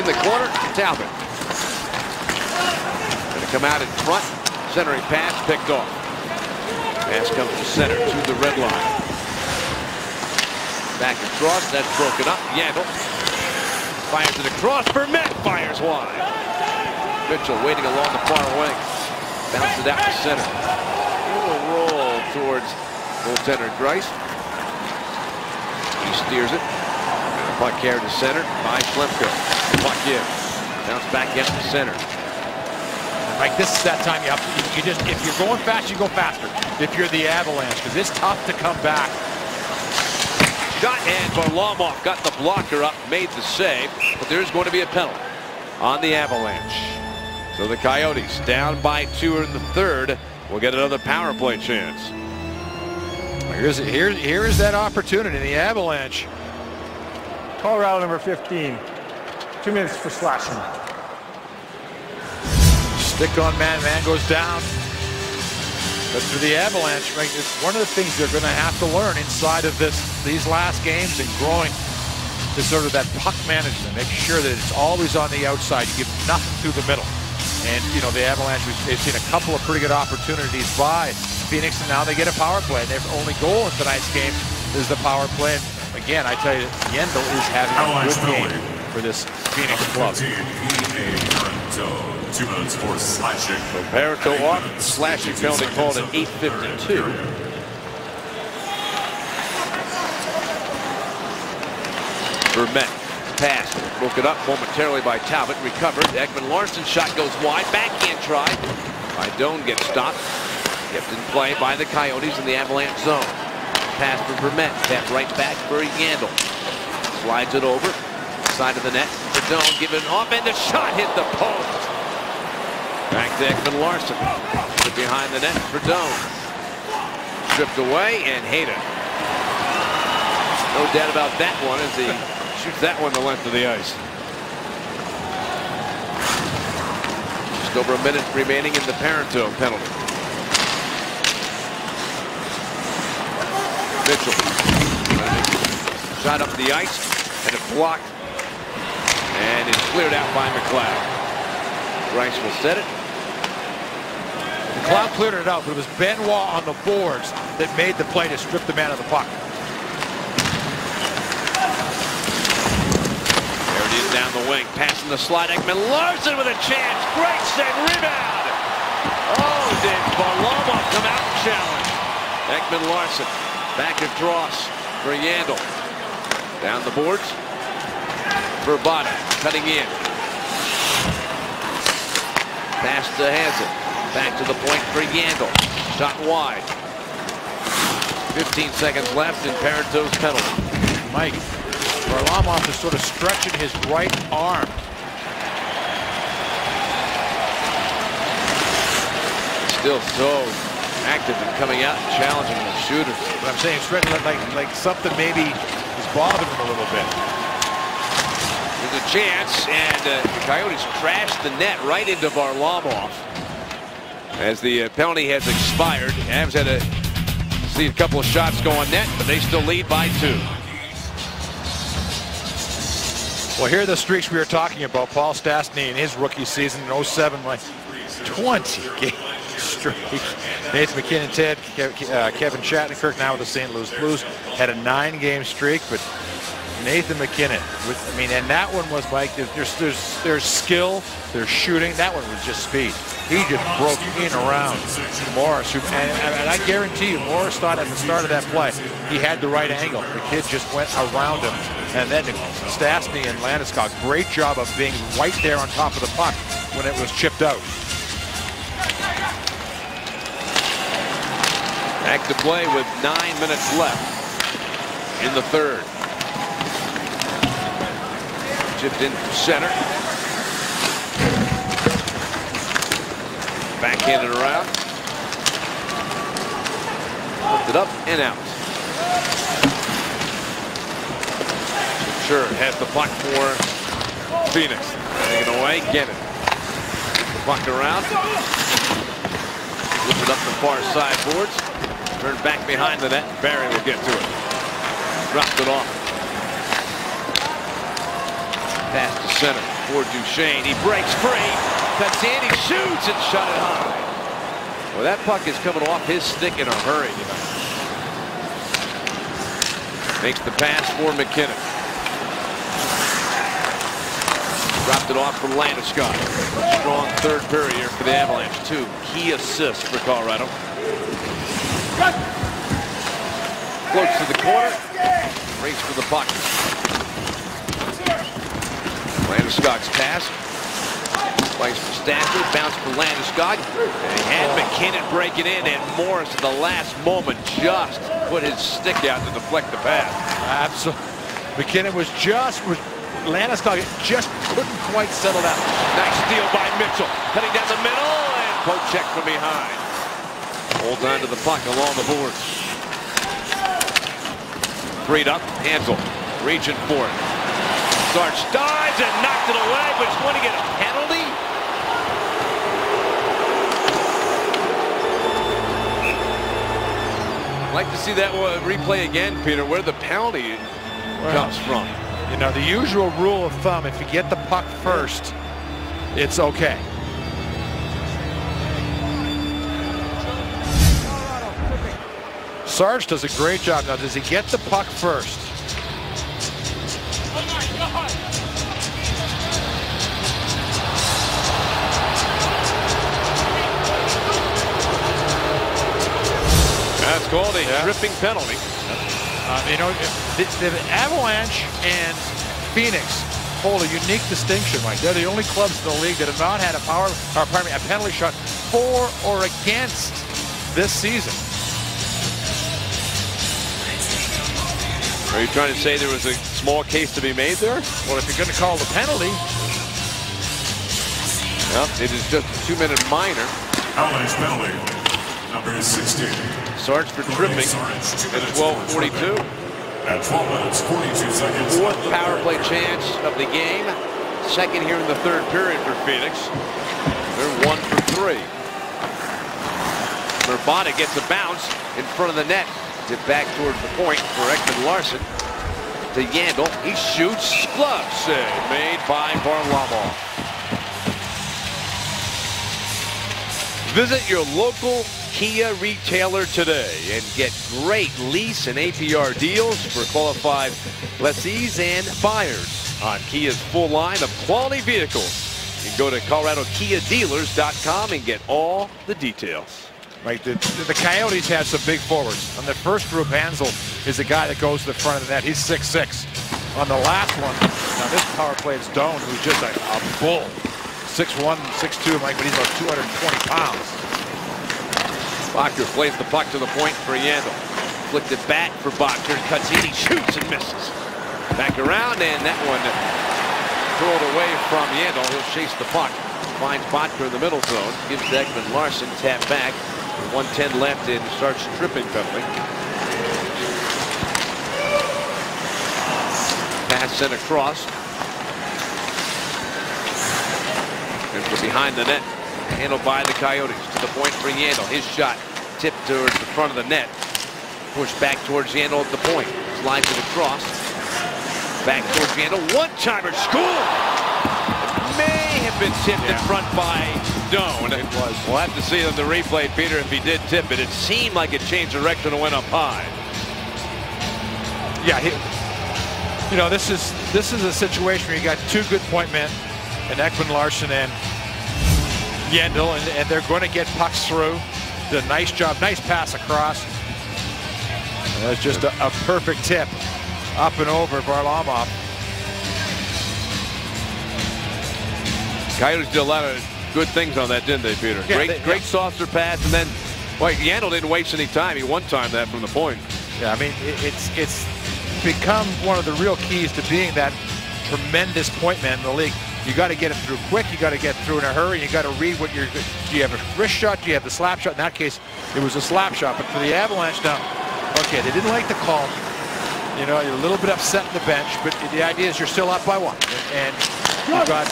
In the corner, Talbot. Going to come out in front. Centering pass picked off. Pass comes to center to the red line. Back across. That's broken up. Yandle Fires it across for Met. Fires wide. Mitchell waiting along the far wing. Bounces it out to center. Little towards goaltender Greiss. He steers it. Puck carried to center by Schlemko. Puck in. Bounce back into center. Like this is that time you have to, you just if you're going fast, you go faster. If you're the Avalanche, because it's tough to come back. Shot and Varlamov got the blocker up, made the save, but there's going to be a penalty on the Avalanche. So the Coyotes down by two in the third will get another power play chance. Here's here here is that opportunity. The Avalanche. Colorado number 15. Two minutes for slashing. Stick on man, man goes down. But for the Avalanche, right, it's one of the things they're going to have to learn inside of this these last games and growing to sort of that puck management, making sure that it's always on the outside. You give nothing through the middle. And, you know, the Avalanche, they've seen a couple of pretty good opportunities by Phoenix, and now they get a power play. And their only goal in tonight's game is the power play. And again, I tell you, Yandle is having a good game for this Phoenix club. Two minutes for slashing. Parenteau off, slashing penalty called at 8.52. Vermette pass, broken up momentarily by Talbot, recovered. Ekman-Larsson shot goes wide, backhand try. By Doan gets stopped. Kept in play by the Coyotes in the Avalanche zone. Pass for Vermette, that right back for Yandle. Slides it over, side of the net for Doan, giving off, and the shot hit the post. Back to Ekman-Larsson. Put behind the net for Doan. Stripped away and Hayden. No doubt about that one as he shoots that one the length of the ice. Just over a minute remaining in the Parenteau penalty. Mitchell. Shot up the ice and it blocked. And it's cleared out by McLeod. Greiss will set it. McLeod cleared it out, but it was Benoit on the boards that made the play to strip the man of the puck. There it is down the wing, passing the slide. Ekman-Larsson with a chance. Great save, rebound. Oh, did Varlamov come out and challenge? Ekman-Larsson back across for Yandle. Down the boards. Vrbata cutting in. Pass to Hanzal. Back to the point for Yandle. Shot wide. 15 seconds left in Parenteau's penalty. Mike, Varlamov is sort of stretching his right arm. Still so active and coming out and challenging the shooters. But I'm saying stretching like, like something maybe is bothering him a little bit. There's a chance, and uh, the Coyotes crashed the net right into Varlamov. As the uh, penalty has expired, Avs had to see a couple of shots go on net, but they still lead by two. Well, here are the streaks we were talking about. Paul Stastny in his rookie season in 07, like 20 game *laughs* streak. Nathan MacKinnon, Ted, uh, Kevin Shattenkirk now with the St. Louis Blues had a nine-game streak, but Nathan MacKinnon, with, I mean, and that one was like there's there's there's skill, there's shooting. That one was just speed. He just broke in around Morris, who, and, and I guarantee you, Morris thought at the start of that play he had the right angle. The kid just went around him, and then Stastny and Landeskog, great job of being right there on top of the puck when it was chipped out. Back to play with nine minutes left in the third. Chipped in from center. Backhanded around. Lifted up and out. Sure has the puck for Phoenix. Taken away, get it. Puck around. Lifted up the far side boards. Turned back behind the net. Barrie will get to it. Dropped it off. Pass to center for Duchene. He breaks free. Tatsani shoots and shot it high. Well, that puck is coming off his stick in a hurry tonight. Makes the pass for MacKinnon. Dropped it off from Landeskog. Strong third period here for the Avalanche. Two key assists for Colorado. Floats to the corner. Race for the puck. Landeskog's pass. Place for Stafford. Bounce for Landeskog. And he had MacKinnon break it in. And Morris at the last moment just put his stick out to deflect the pass. Absolutely. MacKinnon was just, was, Landeskog just couldn't quite settle down. Nice steal by Mitchell. Cutting down the middle. And poke check from behind. Holds on to the puck along the boards. Freed up. Hanzal reaching for it. Sarge dives and knocked it away, but he's going to get a penalty. Like to see that replay again, Peter, where the penalty well, comes from. You know, the usual rule of thumb, if you get the puck first, it's okay. Sarge does a great job. Now, does he get the puck first? Called a yeah. tripping penalty. Uh, you know, the, the, Avalanche and Phoenix hold a unique distinction, Mike. They're the only clubs in the league that have not had a power, or pardon me, a penalty shot for or against this season. Are you trying to say there was a small case to be made there? Well, if you're going to call the penalty. Well, it is just a two-minute minor. Avalanche penalty, number 16. Sarge for tripping at 12.42. At 12 minutes, 42 seconds. Fourth power play chance of the game. Second here in the third period for Phoenix. They're one for three. Vrbata gets a bounce in front of the net. It back towards the point for Ekman Larsson. To Yandle. He shoots. Glove save made by Varlamov. Visit your local Kia retailer today and get great lease and APR deals for qualified lessees and buyers on Kia's full line of quality vehicles. You can go to ColoradoKiaDealers.com and get all the details. Right, the, the Coyotes have some big forwards. On the first group, Hansel is the guy that goes to the front of the net. He's 6'6". On the last one, now this power play is Doan, who's just a, a bull. 6'1", 6'2", Mike, but he's about 220 pounds. Boedker plays the puck to the point for Yandle. Flicked it back for in, he shoots and misses. Back around, and that one thrown away from Yandle. He'll chase the puck. Finds Boedker in the middle zone. Gives Ekman Larsson. Tap back. 110 left and starts tripping penalty. Pass sent across. And from behind the net. Handled by the Coyotes. To the point for Yandle. His shot tipped towards the front of the net. Pushed back towards Yandle at the point. Slides it across. Back towards Yandle. One-timer score! May have been tipped yeah. in front by Doan. It was. We'll have to see on the replay, Peter, if he did tip it. It seemed like it changed direction and went up high. Yeah, he, you know, this is this is a situation where you got two good point men, and Ekman Larsson and Yandle, and, and they're going to get pucks through. Did a nice job, nice pass across. And that's just a, a perfect tip up and over Varlamov. Coyotes did a lot of good things on that, didn't they, Peter? Yeah, great, they, great yeah. saucer pass, and then, well, Yandle didn't waste any time. He one time that from the point. Yeah, I mean, it's it's become one of the real keys to being that tremendous point man in the league. You got to get it through quick. You got to get through in a hurry. You got to read what you're. Do you have a wrist shot? Do you have the slap shot? In that case, it was a slap shot. But for the Avalanche now, okay, they didn't like the call. You know, you're a little bit upset in the bench, but the idea is you're still up by one, and you've got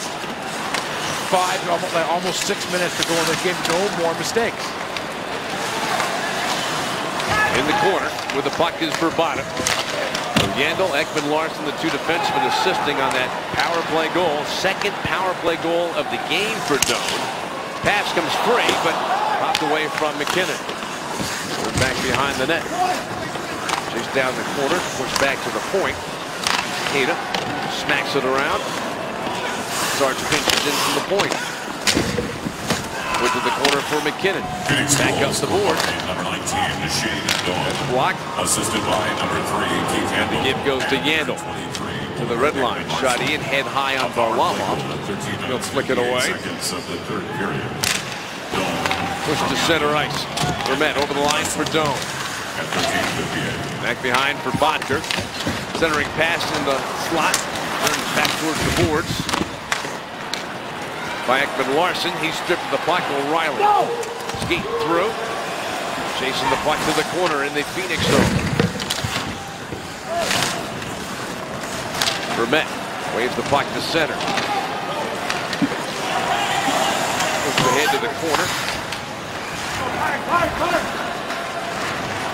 five, almost, almost six minutes to go in this game. No more mistakes. In the corner with the puck is Vrbata. So Yandle, Ekman Larsson, the two defensemen assisting on that power play goal. Second power play goal of the game for Doan. Pass comes free, but popped away from MacKinnon. back behind the net. Chase down the corner, push back to the point. Kata smacks it around. Sarge pinches in from the point. Put to the corner for MacKinnon. Back up the board. Number 19, Shane Doan. Block. Assisted by number three, Keith The give goes to Yandle. To the red line. Shot in, head high on Varlamov. 13 He'll flick it away. Seconds of the third period. Push to center ice. Vermette over the line for Doan. Back behind for Boedker. Centering pass in the slot. Turns back towards the boards. By Ekman Larsson. He stripped the puck. O'Reilly. Skate through. Chasing the puck to the corner in the Phoenix zone. Vermette waves the puck to center. Push ahead to the corner.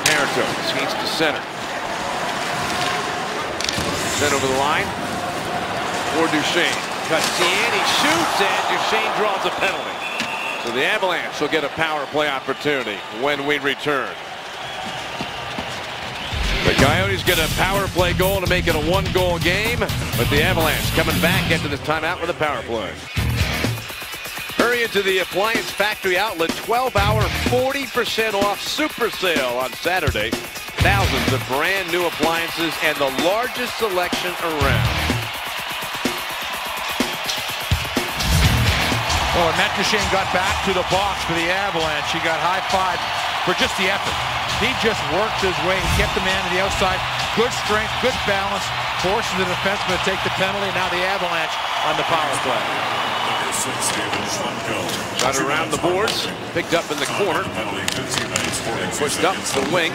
Naruto skates to center. Sent over the line for Duchene. Cuts in, he shoots, and Duchene draws a penalty. So the Avalanche will get a power play opportunity when we return. The Coyotes get a power play goal to make it a one-goal game, but the Avalanche coming back into this timeout with a power play. Hurry into the Appliance Factory Outlet 12-hour 40% off super sale on Saturday. Thousands of brand new appliances and the largest selection around. Oh, and Matt got back to the box for the Avalanche. He got high five for just the effort. He just worked his way and kept the man to the outside. Good strength, good balance, forces the defenseman to take the penalty. Now the Avalanche on the power play. Two around the boards, picked up in the corner, Penalty, 15 minutes, 42 pushed up the wing.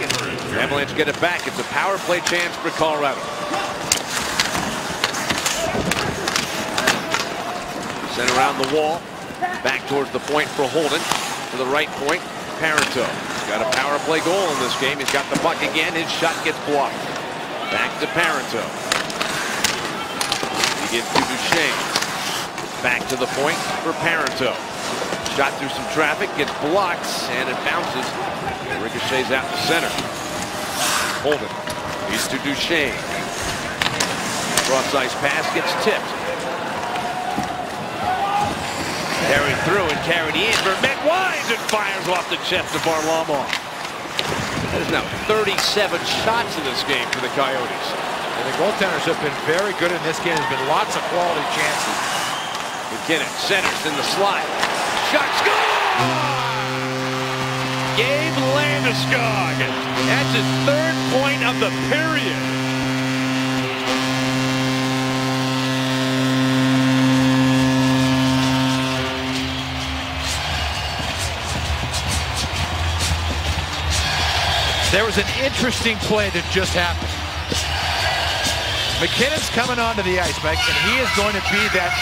Avalanche get it back. It's a power play chance for Colorado. Sent around the wall, back towards the point for Holden. To the right point, Parenteau. Got a power play goal in this game. He's got the puck again. His shot gets blocked. Back to Parenteau. He gets to Duchene. Back to the point for Parenteau. Shot through some traffic, gets blocked, and it bounces. Ricochets out to center. Holden. He's to Duchene. Cross ice pass gets tipped. Carried through and carried in. Vermette winds and fires off the chest of Varlamov. That is now 37 shots in this game for the Coyotes. And the goaltenders have been very good in this game. There's been lots of quality chances. MacKinnon centers in the slot. Shot score! Gabe Landeskog. That's his third point of the period. There was an interesting play that just happened. MacKinnon's coming onto the ice, Mike, and he is going to be that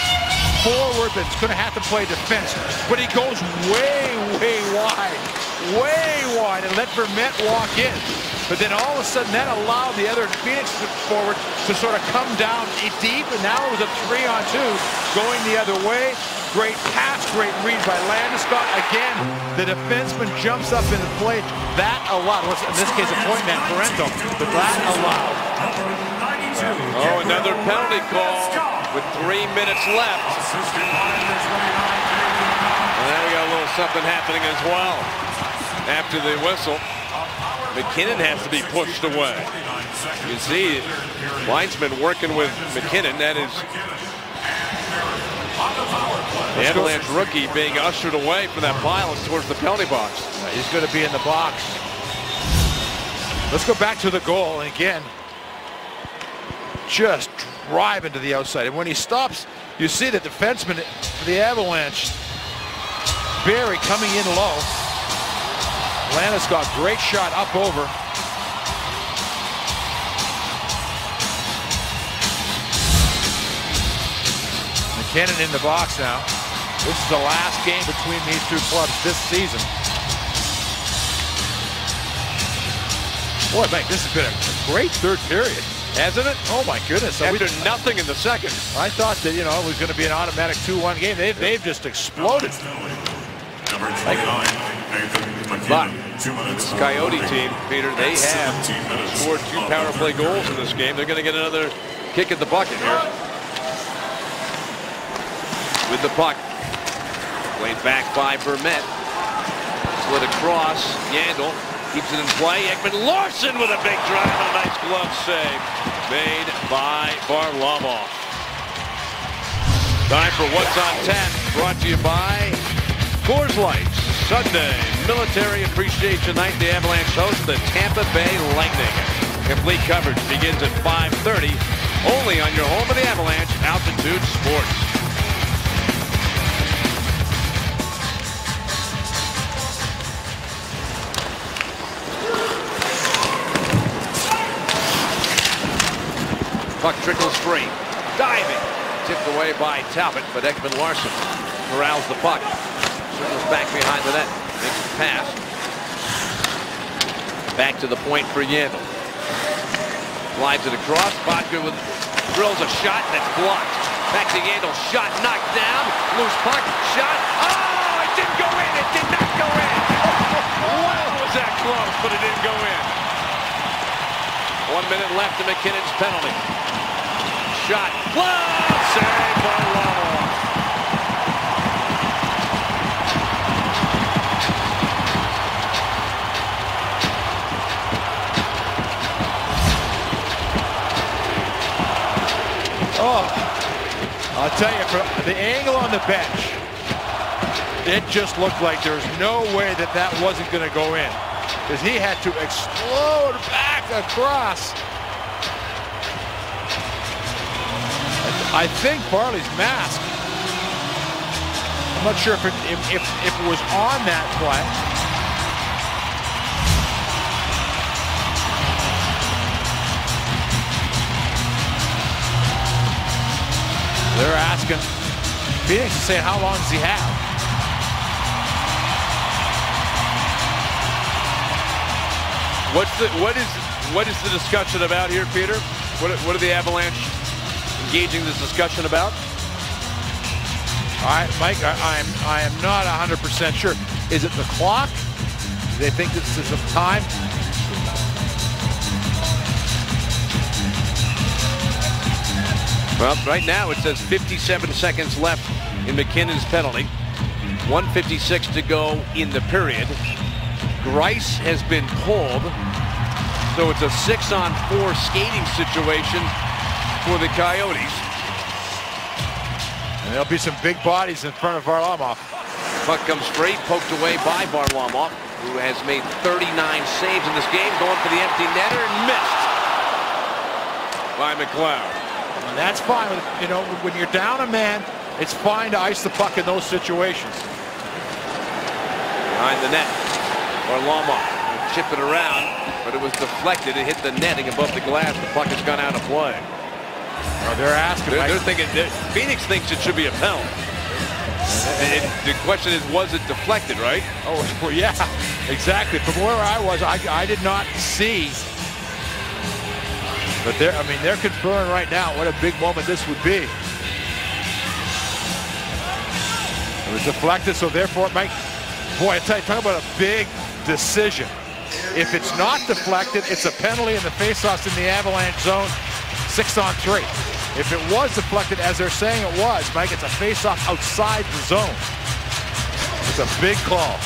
forward that's going to have to play defense. But he goes way, way wide, way wide, and let Vermette walk in. But then all of a sudden, that allowed the other Phoenix forward to sort of come down deep, and now it was a three-on-two going the other way. Great pass, great read by Landeskog. Again, the defenseman jumps up into play. That allowed, in this case, a point man, Parenteau, but that allowed. Oh, another penalty call with three minutes left. And then we got a little something happening as well. After the whistle, MacKinnon has to be pushed away. You see, linesman working with MacKinnon. That is the Avalanche rookie being ushered away from that pile towards the penalty box. He's going to be in the box. Let's go back to the goal. And again, just driving to the outside. And when he stops, you see the defenseman for the Avalanche, Barrie coming in low. Landeskog, great shot up over. MacKinnon in the box now. This is the last game between these two clubs this season. Boy, Mike, this has been a great third period, hasn't it? Oh my goodness! So we- After nothing in the second. I thought that you know it was going to be an automatic 2-1 game. They've, they've just exploded. Number 29, But Two minutes. this Coyote team, Peter, they have scored two power play goals in this game. They're going to get another kick at the bucket here. With the puck. Played back by Vermette. Slid across. Yandle keeps it in play. Ekman Larsson with a big drive and a nice glove save made by Varlamov. Time for What's on Tap, brought to you by Coors Light. Sunday, Military Appreciation Night. The Avalanche host the Tampa Bay Lightning. Complete coverage begins at 5.30, only on your home of the Avalanche, Altitude Sports. Puck trickles free. Diving. Tipped away by Talbot, but Ekman Larsson corrals the puck. Circles back behind the net. Makes a pass. Back to the point for Yandle. Slides it across. Boedker with drills a shot that's blocked. Back to Yandle. Shot knocked down. Loose puck. Shot. Oh, it didn't go in. It did not go in. *laughs* Wow, was that close, but it didn't go in. One minute left to MacKinnon's penalty. Shot. Glove save by Lawler. Oh, I'll tell you, from the angle on the bench, it just looked like there was no way that that wasn't going to go in. Because he had to explode back across. I think Farley's mask. I'm not sure if it, if, if, if it was on that play. They're asking Phoenix to say how long does he have? What's the what is what is the discussion about here, Peter? What what are the Avalanche engaging this discussion about? All right, Mike, I, I'm I am not 100% sure. Is it the clock? Do they think this is of time? Well, right now it says 57 seconds left in MacKinnon's penalty. 156 to go in the period. Greiss has been pulled. So it's a six on four skating situation for the Coyotes. And there'll be some big bodies in front of Varlamov. Puck comes free, poked away by Varlamov, who has made 39 saves in this game, going for the empty netter and missed by McLeod. And that's fine. You know, when you're down a man, it's fine to ice the puck in those situations. Behind the net, Varlamov chip it around, but it was deflected. It hit the netting above the glass. The puck has gone out of play. Oh, they're asking. They're, they're thinking that Phoenix thinks it should be a penalty. And it- the question is, was it deflected, right? Oh, *laughs* well, yeah, exactly. From where I was, I, I did not see. But they're, I mean, they're conferring right now what a big moment this would be. It was deflected, so therefore it might, boy, I tell you, talk about a big decision. If it's not deflected, it's a penalty and the faceoffs in the Avalanche zone, six on three. If it was deflected, as they're saying it was, Mike, it's a faceoff outside the zone. It's a big call.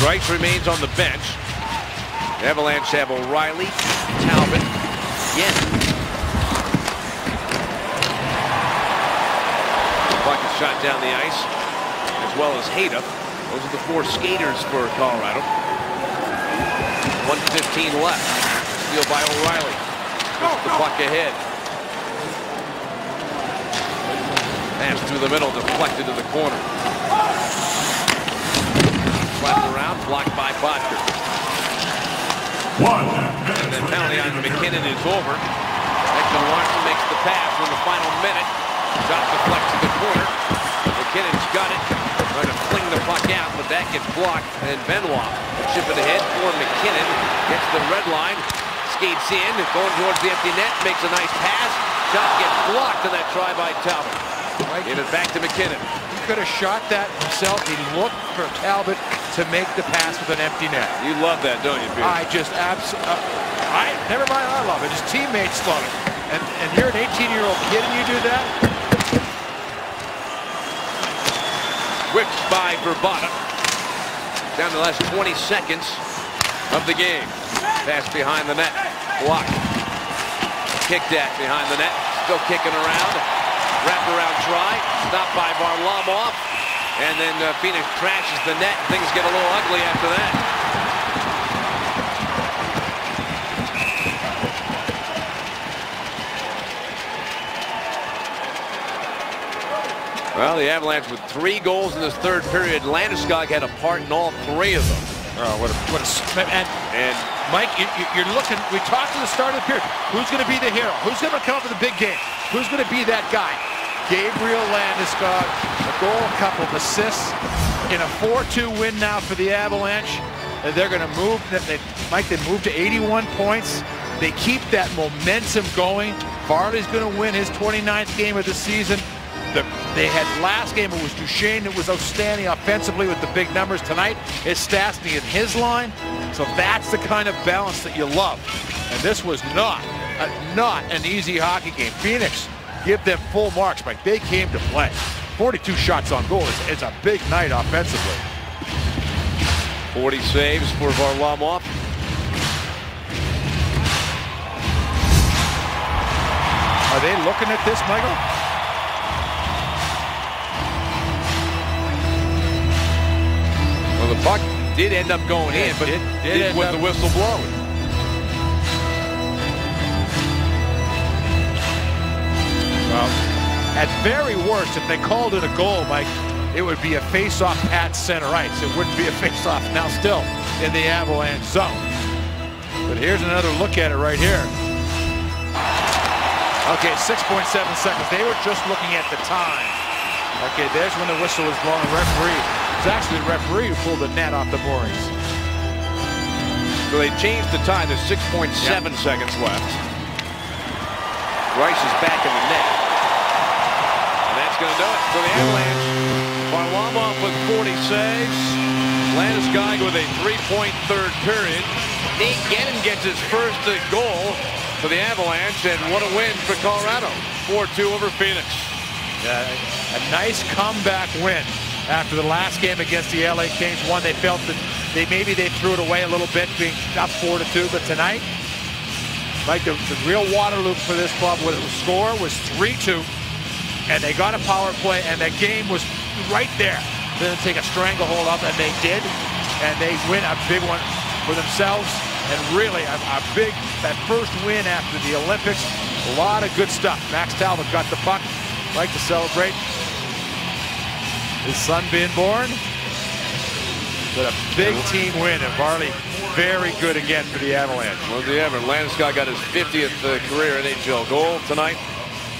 Greiss remains on the bench. Avalanche have O'Reilly, Talbot, Yen. Puck is shot down the ice, as well as Hejda. Those are the four skaters for Colorado. 115 left. Steal by O'Reilly. Puts the puck ahead. Pass through the middle, deflected to the corner. Slapped around, blocked by Boedker. One And then penalty on remaining in the MacKinnon is over. Ekman Larsson makes the pass in the final minute. Shot deflects to the corner. MacKinnon's got it. Trying to fling the puck out, but that gets blocked. And Benoit will chip it ahead for MacKinnon. Gets the red line. Skates in, going towards the empty net. Makes a nice pass. Shot gets blocked, and that try by Talbot. Give it back to MacKinnon. He could have shot that himself. He looked for Talbot to make the pass with an empty net. You love that, don't you, Peter? I just absolutely, uh, I never mind. I love it. His teammates love it. And and you're an 18-year-old kid and you do that. By Vrbata. Down the last 20 seconds of the game. Pass behind the net. Blocked. Kicked at behind the net. Still kicking around. Wrapped around try. Stopped by Varlamov. And then uh, Phoenix crashes the net. Things get a little ugly after that. Well, the Avalanche with three goals in this third period. Landeskog had a part in all three of them. Oh, what a, what a, and, and Mike, you, are looking, we talked at the start of the period. Who's going to be the hero? Who's going to come up with the big game? Who's going to be that guy? Gabriel Landeskog, a goal, a couple of assists in a 4-2 win now for the Avalanche. And they're going to move, they, Mike, they moved to 81 points. They keep that momentum going. Varley's going to win his 29th game of the season. The, they had last game, it was Duchene that was outstanding offensively with the big numbers. Tonight, it's Stastny in his line. So that's the kind of balance that you love. And this was not, uh, not an easy hockey game. Phoenix, give them full marks, but they came to play. 42 shots on goal. It's, it's a big night offensively. 40 saves for Varlamov. Are they looking at this, Michael? The puck did end up going in, but it did, with the whistle blown. Well, at very worst, if they called it a goal, Mike, it would be a face-off at center ice. It wouldn't be a face-off now still in the Avalanche zone. But here's another look at it right here. Okay, 6.7 seconds. They were just looking at the time. Okay, there's when the whistle was blown. Referee was actually the referee who pulled the net off the moorings. So they changed the time. There's 6.7 yep. seconds left. Rice is back in the net. And that's going to do it for the Avalanche. Varlamov with 40 saves. Landeskog with a three-point third period. Nate Guenin gets his first goal for the Avalanche, and what a win for Colorado. 4-2 over Phoenix. Yeah, a nice comeback win after the last game against the LA Kings. One, they felt that they maybe they threw it away a little bit, being up four to two. But tonight, like the, the real Waterloo for this club, what the score was three two, and they got a power play, and that game was right there. Then take a stranglehold up, and they did, and they win a big one for themselves. And really, a, a big that first win after the Olympics. A lot of good stuff. Max Talbot got the puck. Like to celebrate his son being born. But a big team win, and Varley very good again for the Avalanche. Well, the Avalanche, Landeskog got his 50th uh, career NHL goal tonight.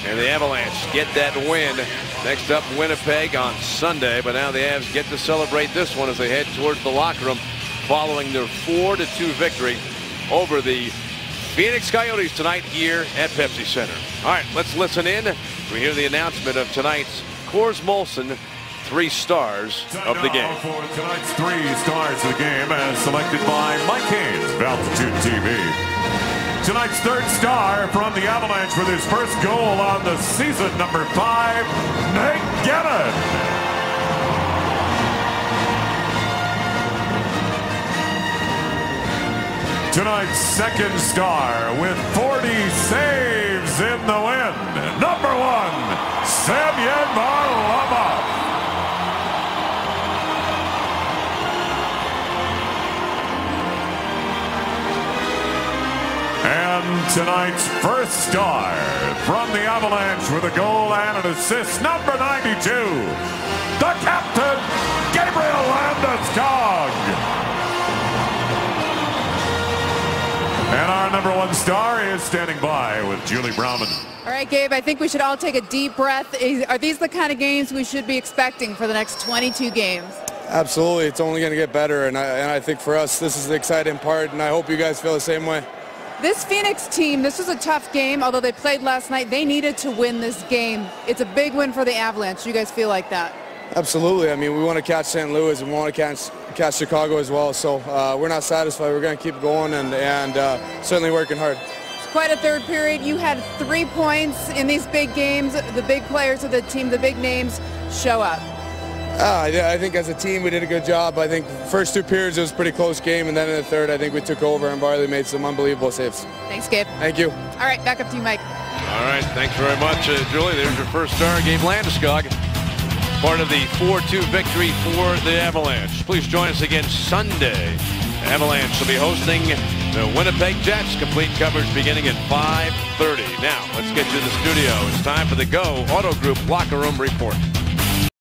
And the Avalanche get that win. Next up, Winnipeg on Sunday. But now the Avs get to celebrate this one as they head towards the locker room following their 4-2 victory over the Phoenix Coyotes tonight here at Pepsi Center. All right, let's listen in. We hear the announcement of tonight's Coors Molson three stars of the game. Tonight's three stars of the game as selected by Mike Haynes of Altitude TV. Tonight's third star from the Avalanche with his first goal on the season, number five, Nate Guenin. Tonight's second star with 40 saves in the win. Number one, Semyon Varlamov. And tonight's first star from the Avalanche with a goal and an assist, number 92, the captain, Gabriel Landeskog. And our number one star is standing by with Julie Browman. All right, Gabe, I think we should all take a deep breath. Are these the kind of games we should be expecting for the next 22 games? Absolutely. It's only going to get better. And I, and I think for us, this is the exciting part. And I hope you guys feel the same way. This Phoenix team, this was a tough game, although they played last night. They needed to win this game. It's a big win for the Avalanche. You guys feel like that? Absolutely. I mean, we want to catch St. Louis and we want to catch, catch Chicago as well. So uh, we're not satisfied. We're going to keep going and, and uh, certainly working hard. It's quite a third period. You had three points in these big games. The big players of the team, the big names, show up. Uh, I think as a team we did a good job. I think first two periods it was a pretty close game, and then in the third I think we took over and Varley made some unbelievable saves. Thanks, Gabe. Thank you. All right, back up to you, Mike. All right, thanks very much, uh, Julie. There's your first star, Gabe Landeskog, part of the 4-2 victory for the Avalanche. Please join us again Sunday. Avalanche will be hosting the Winnipeg Jets. Complete coverage beginning at 5.30. Now, let's get to the studio. It's time for the Go Auto Group Locker Room Report.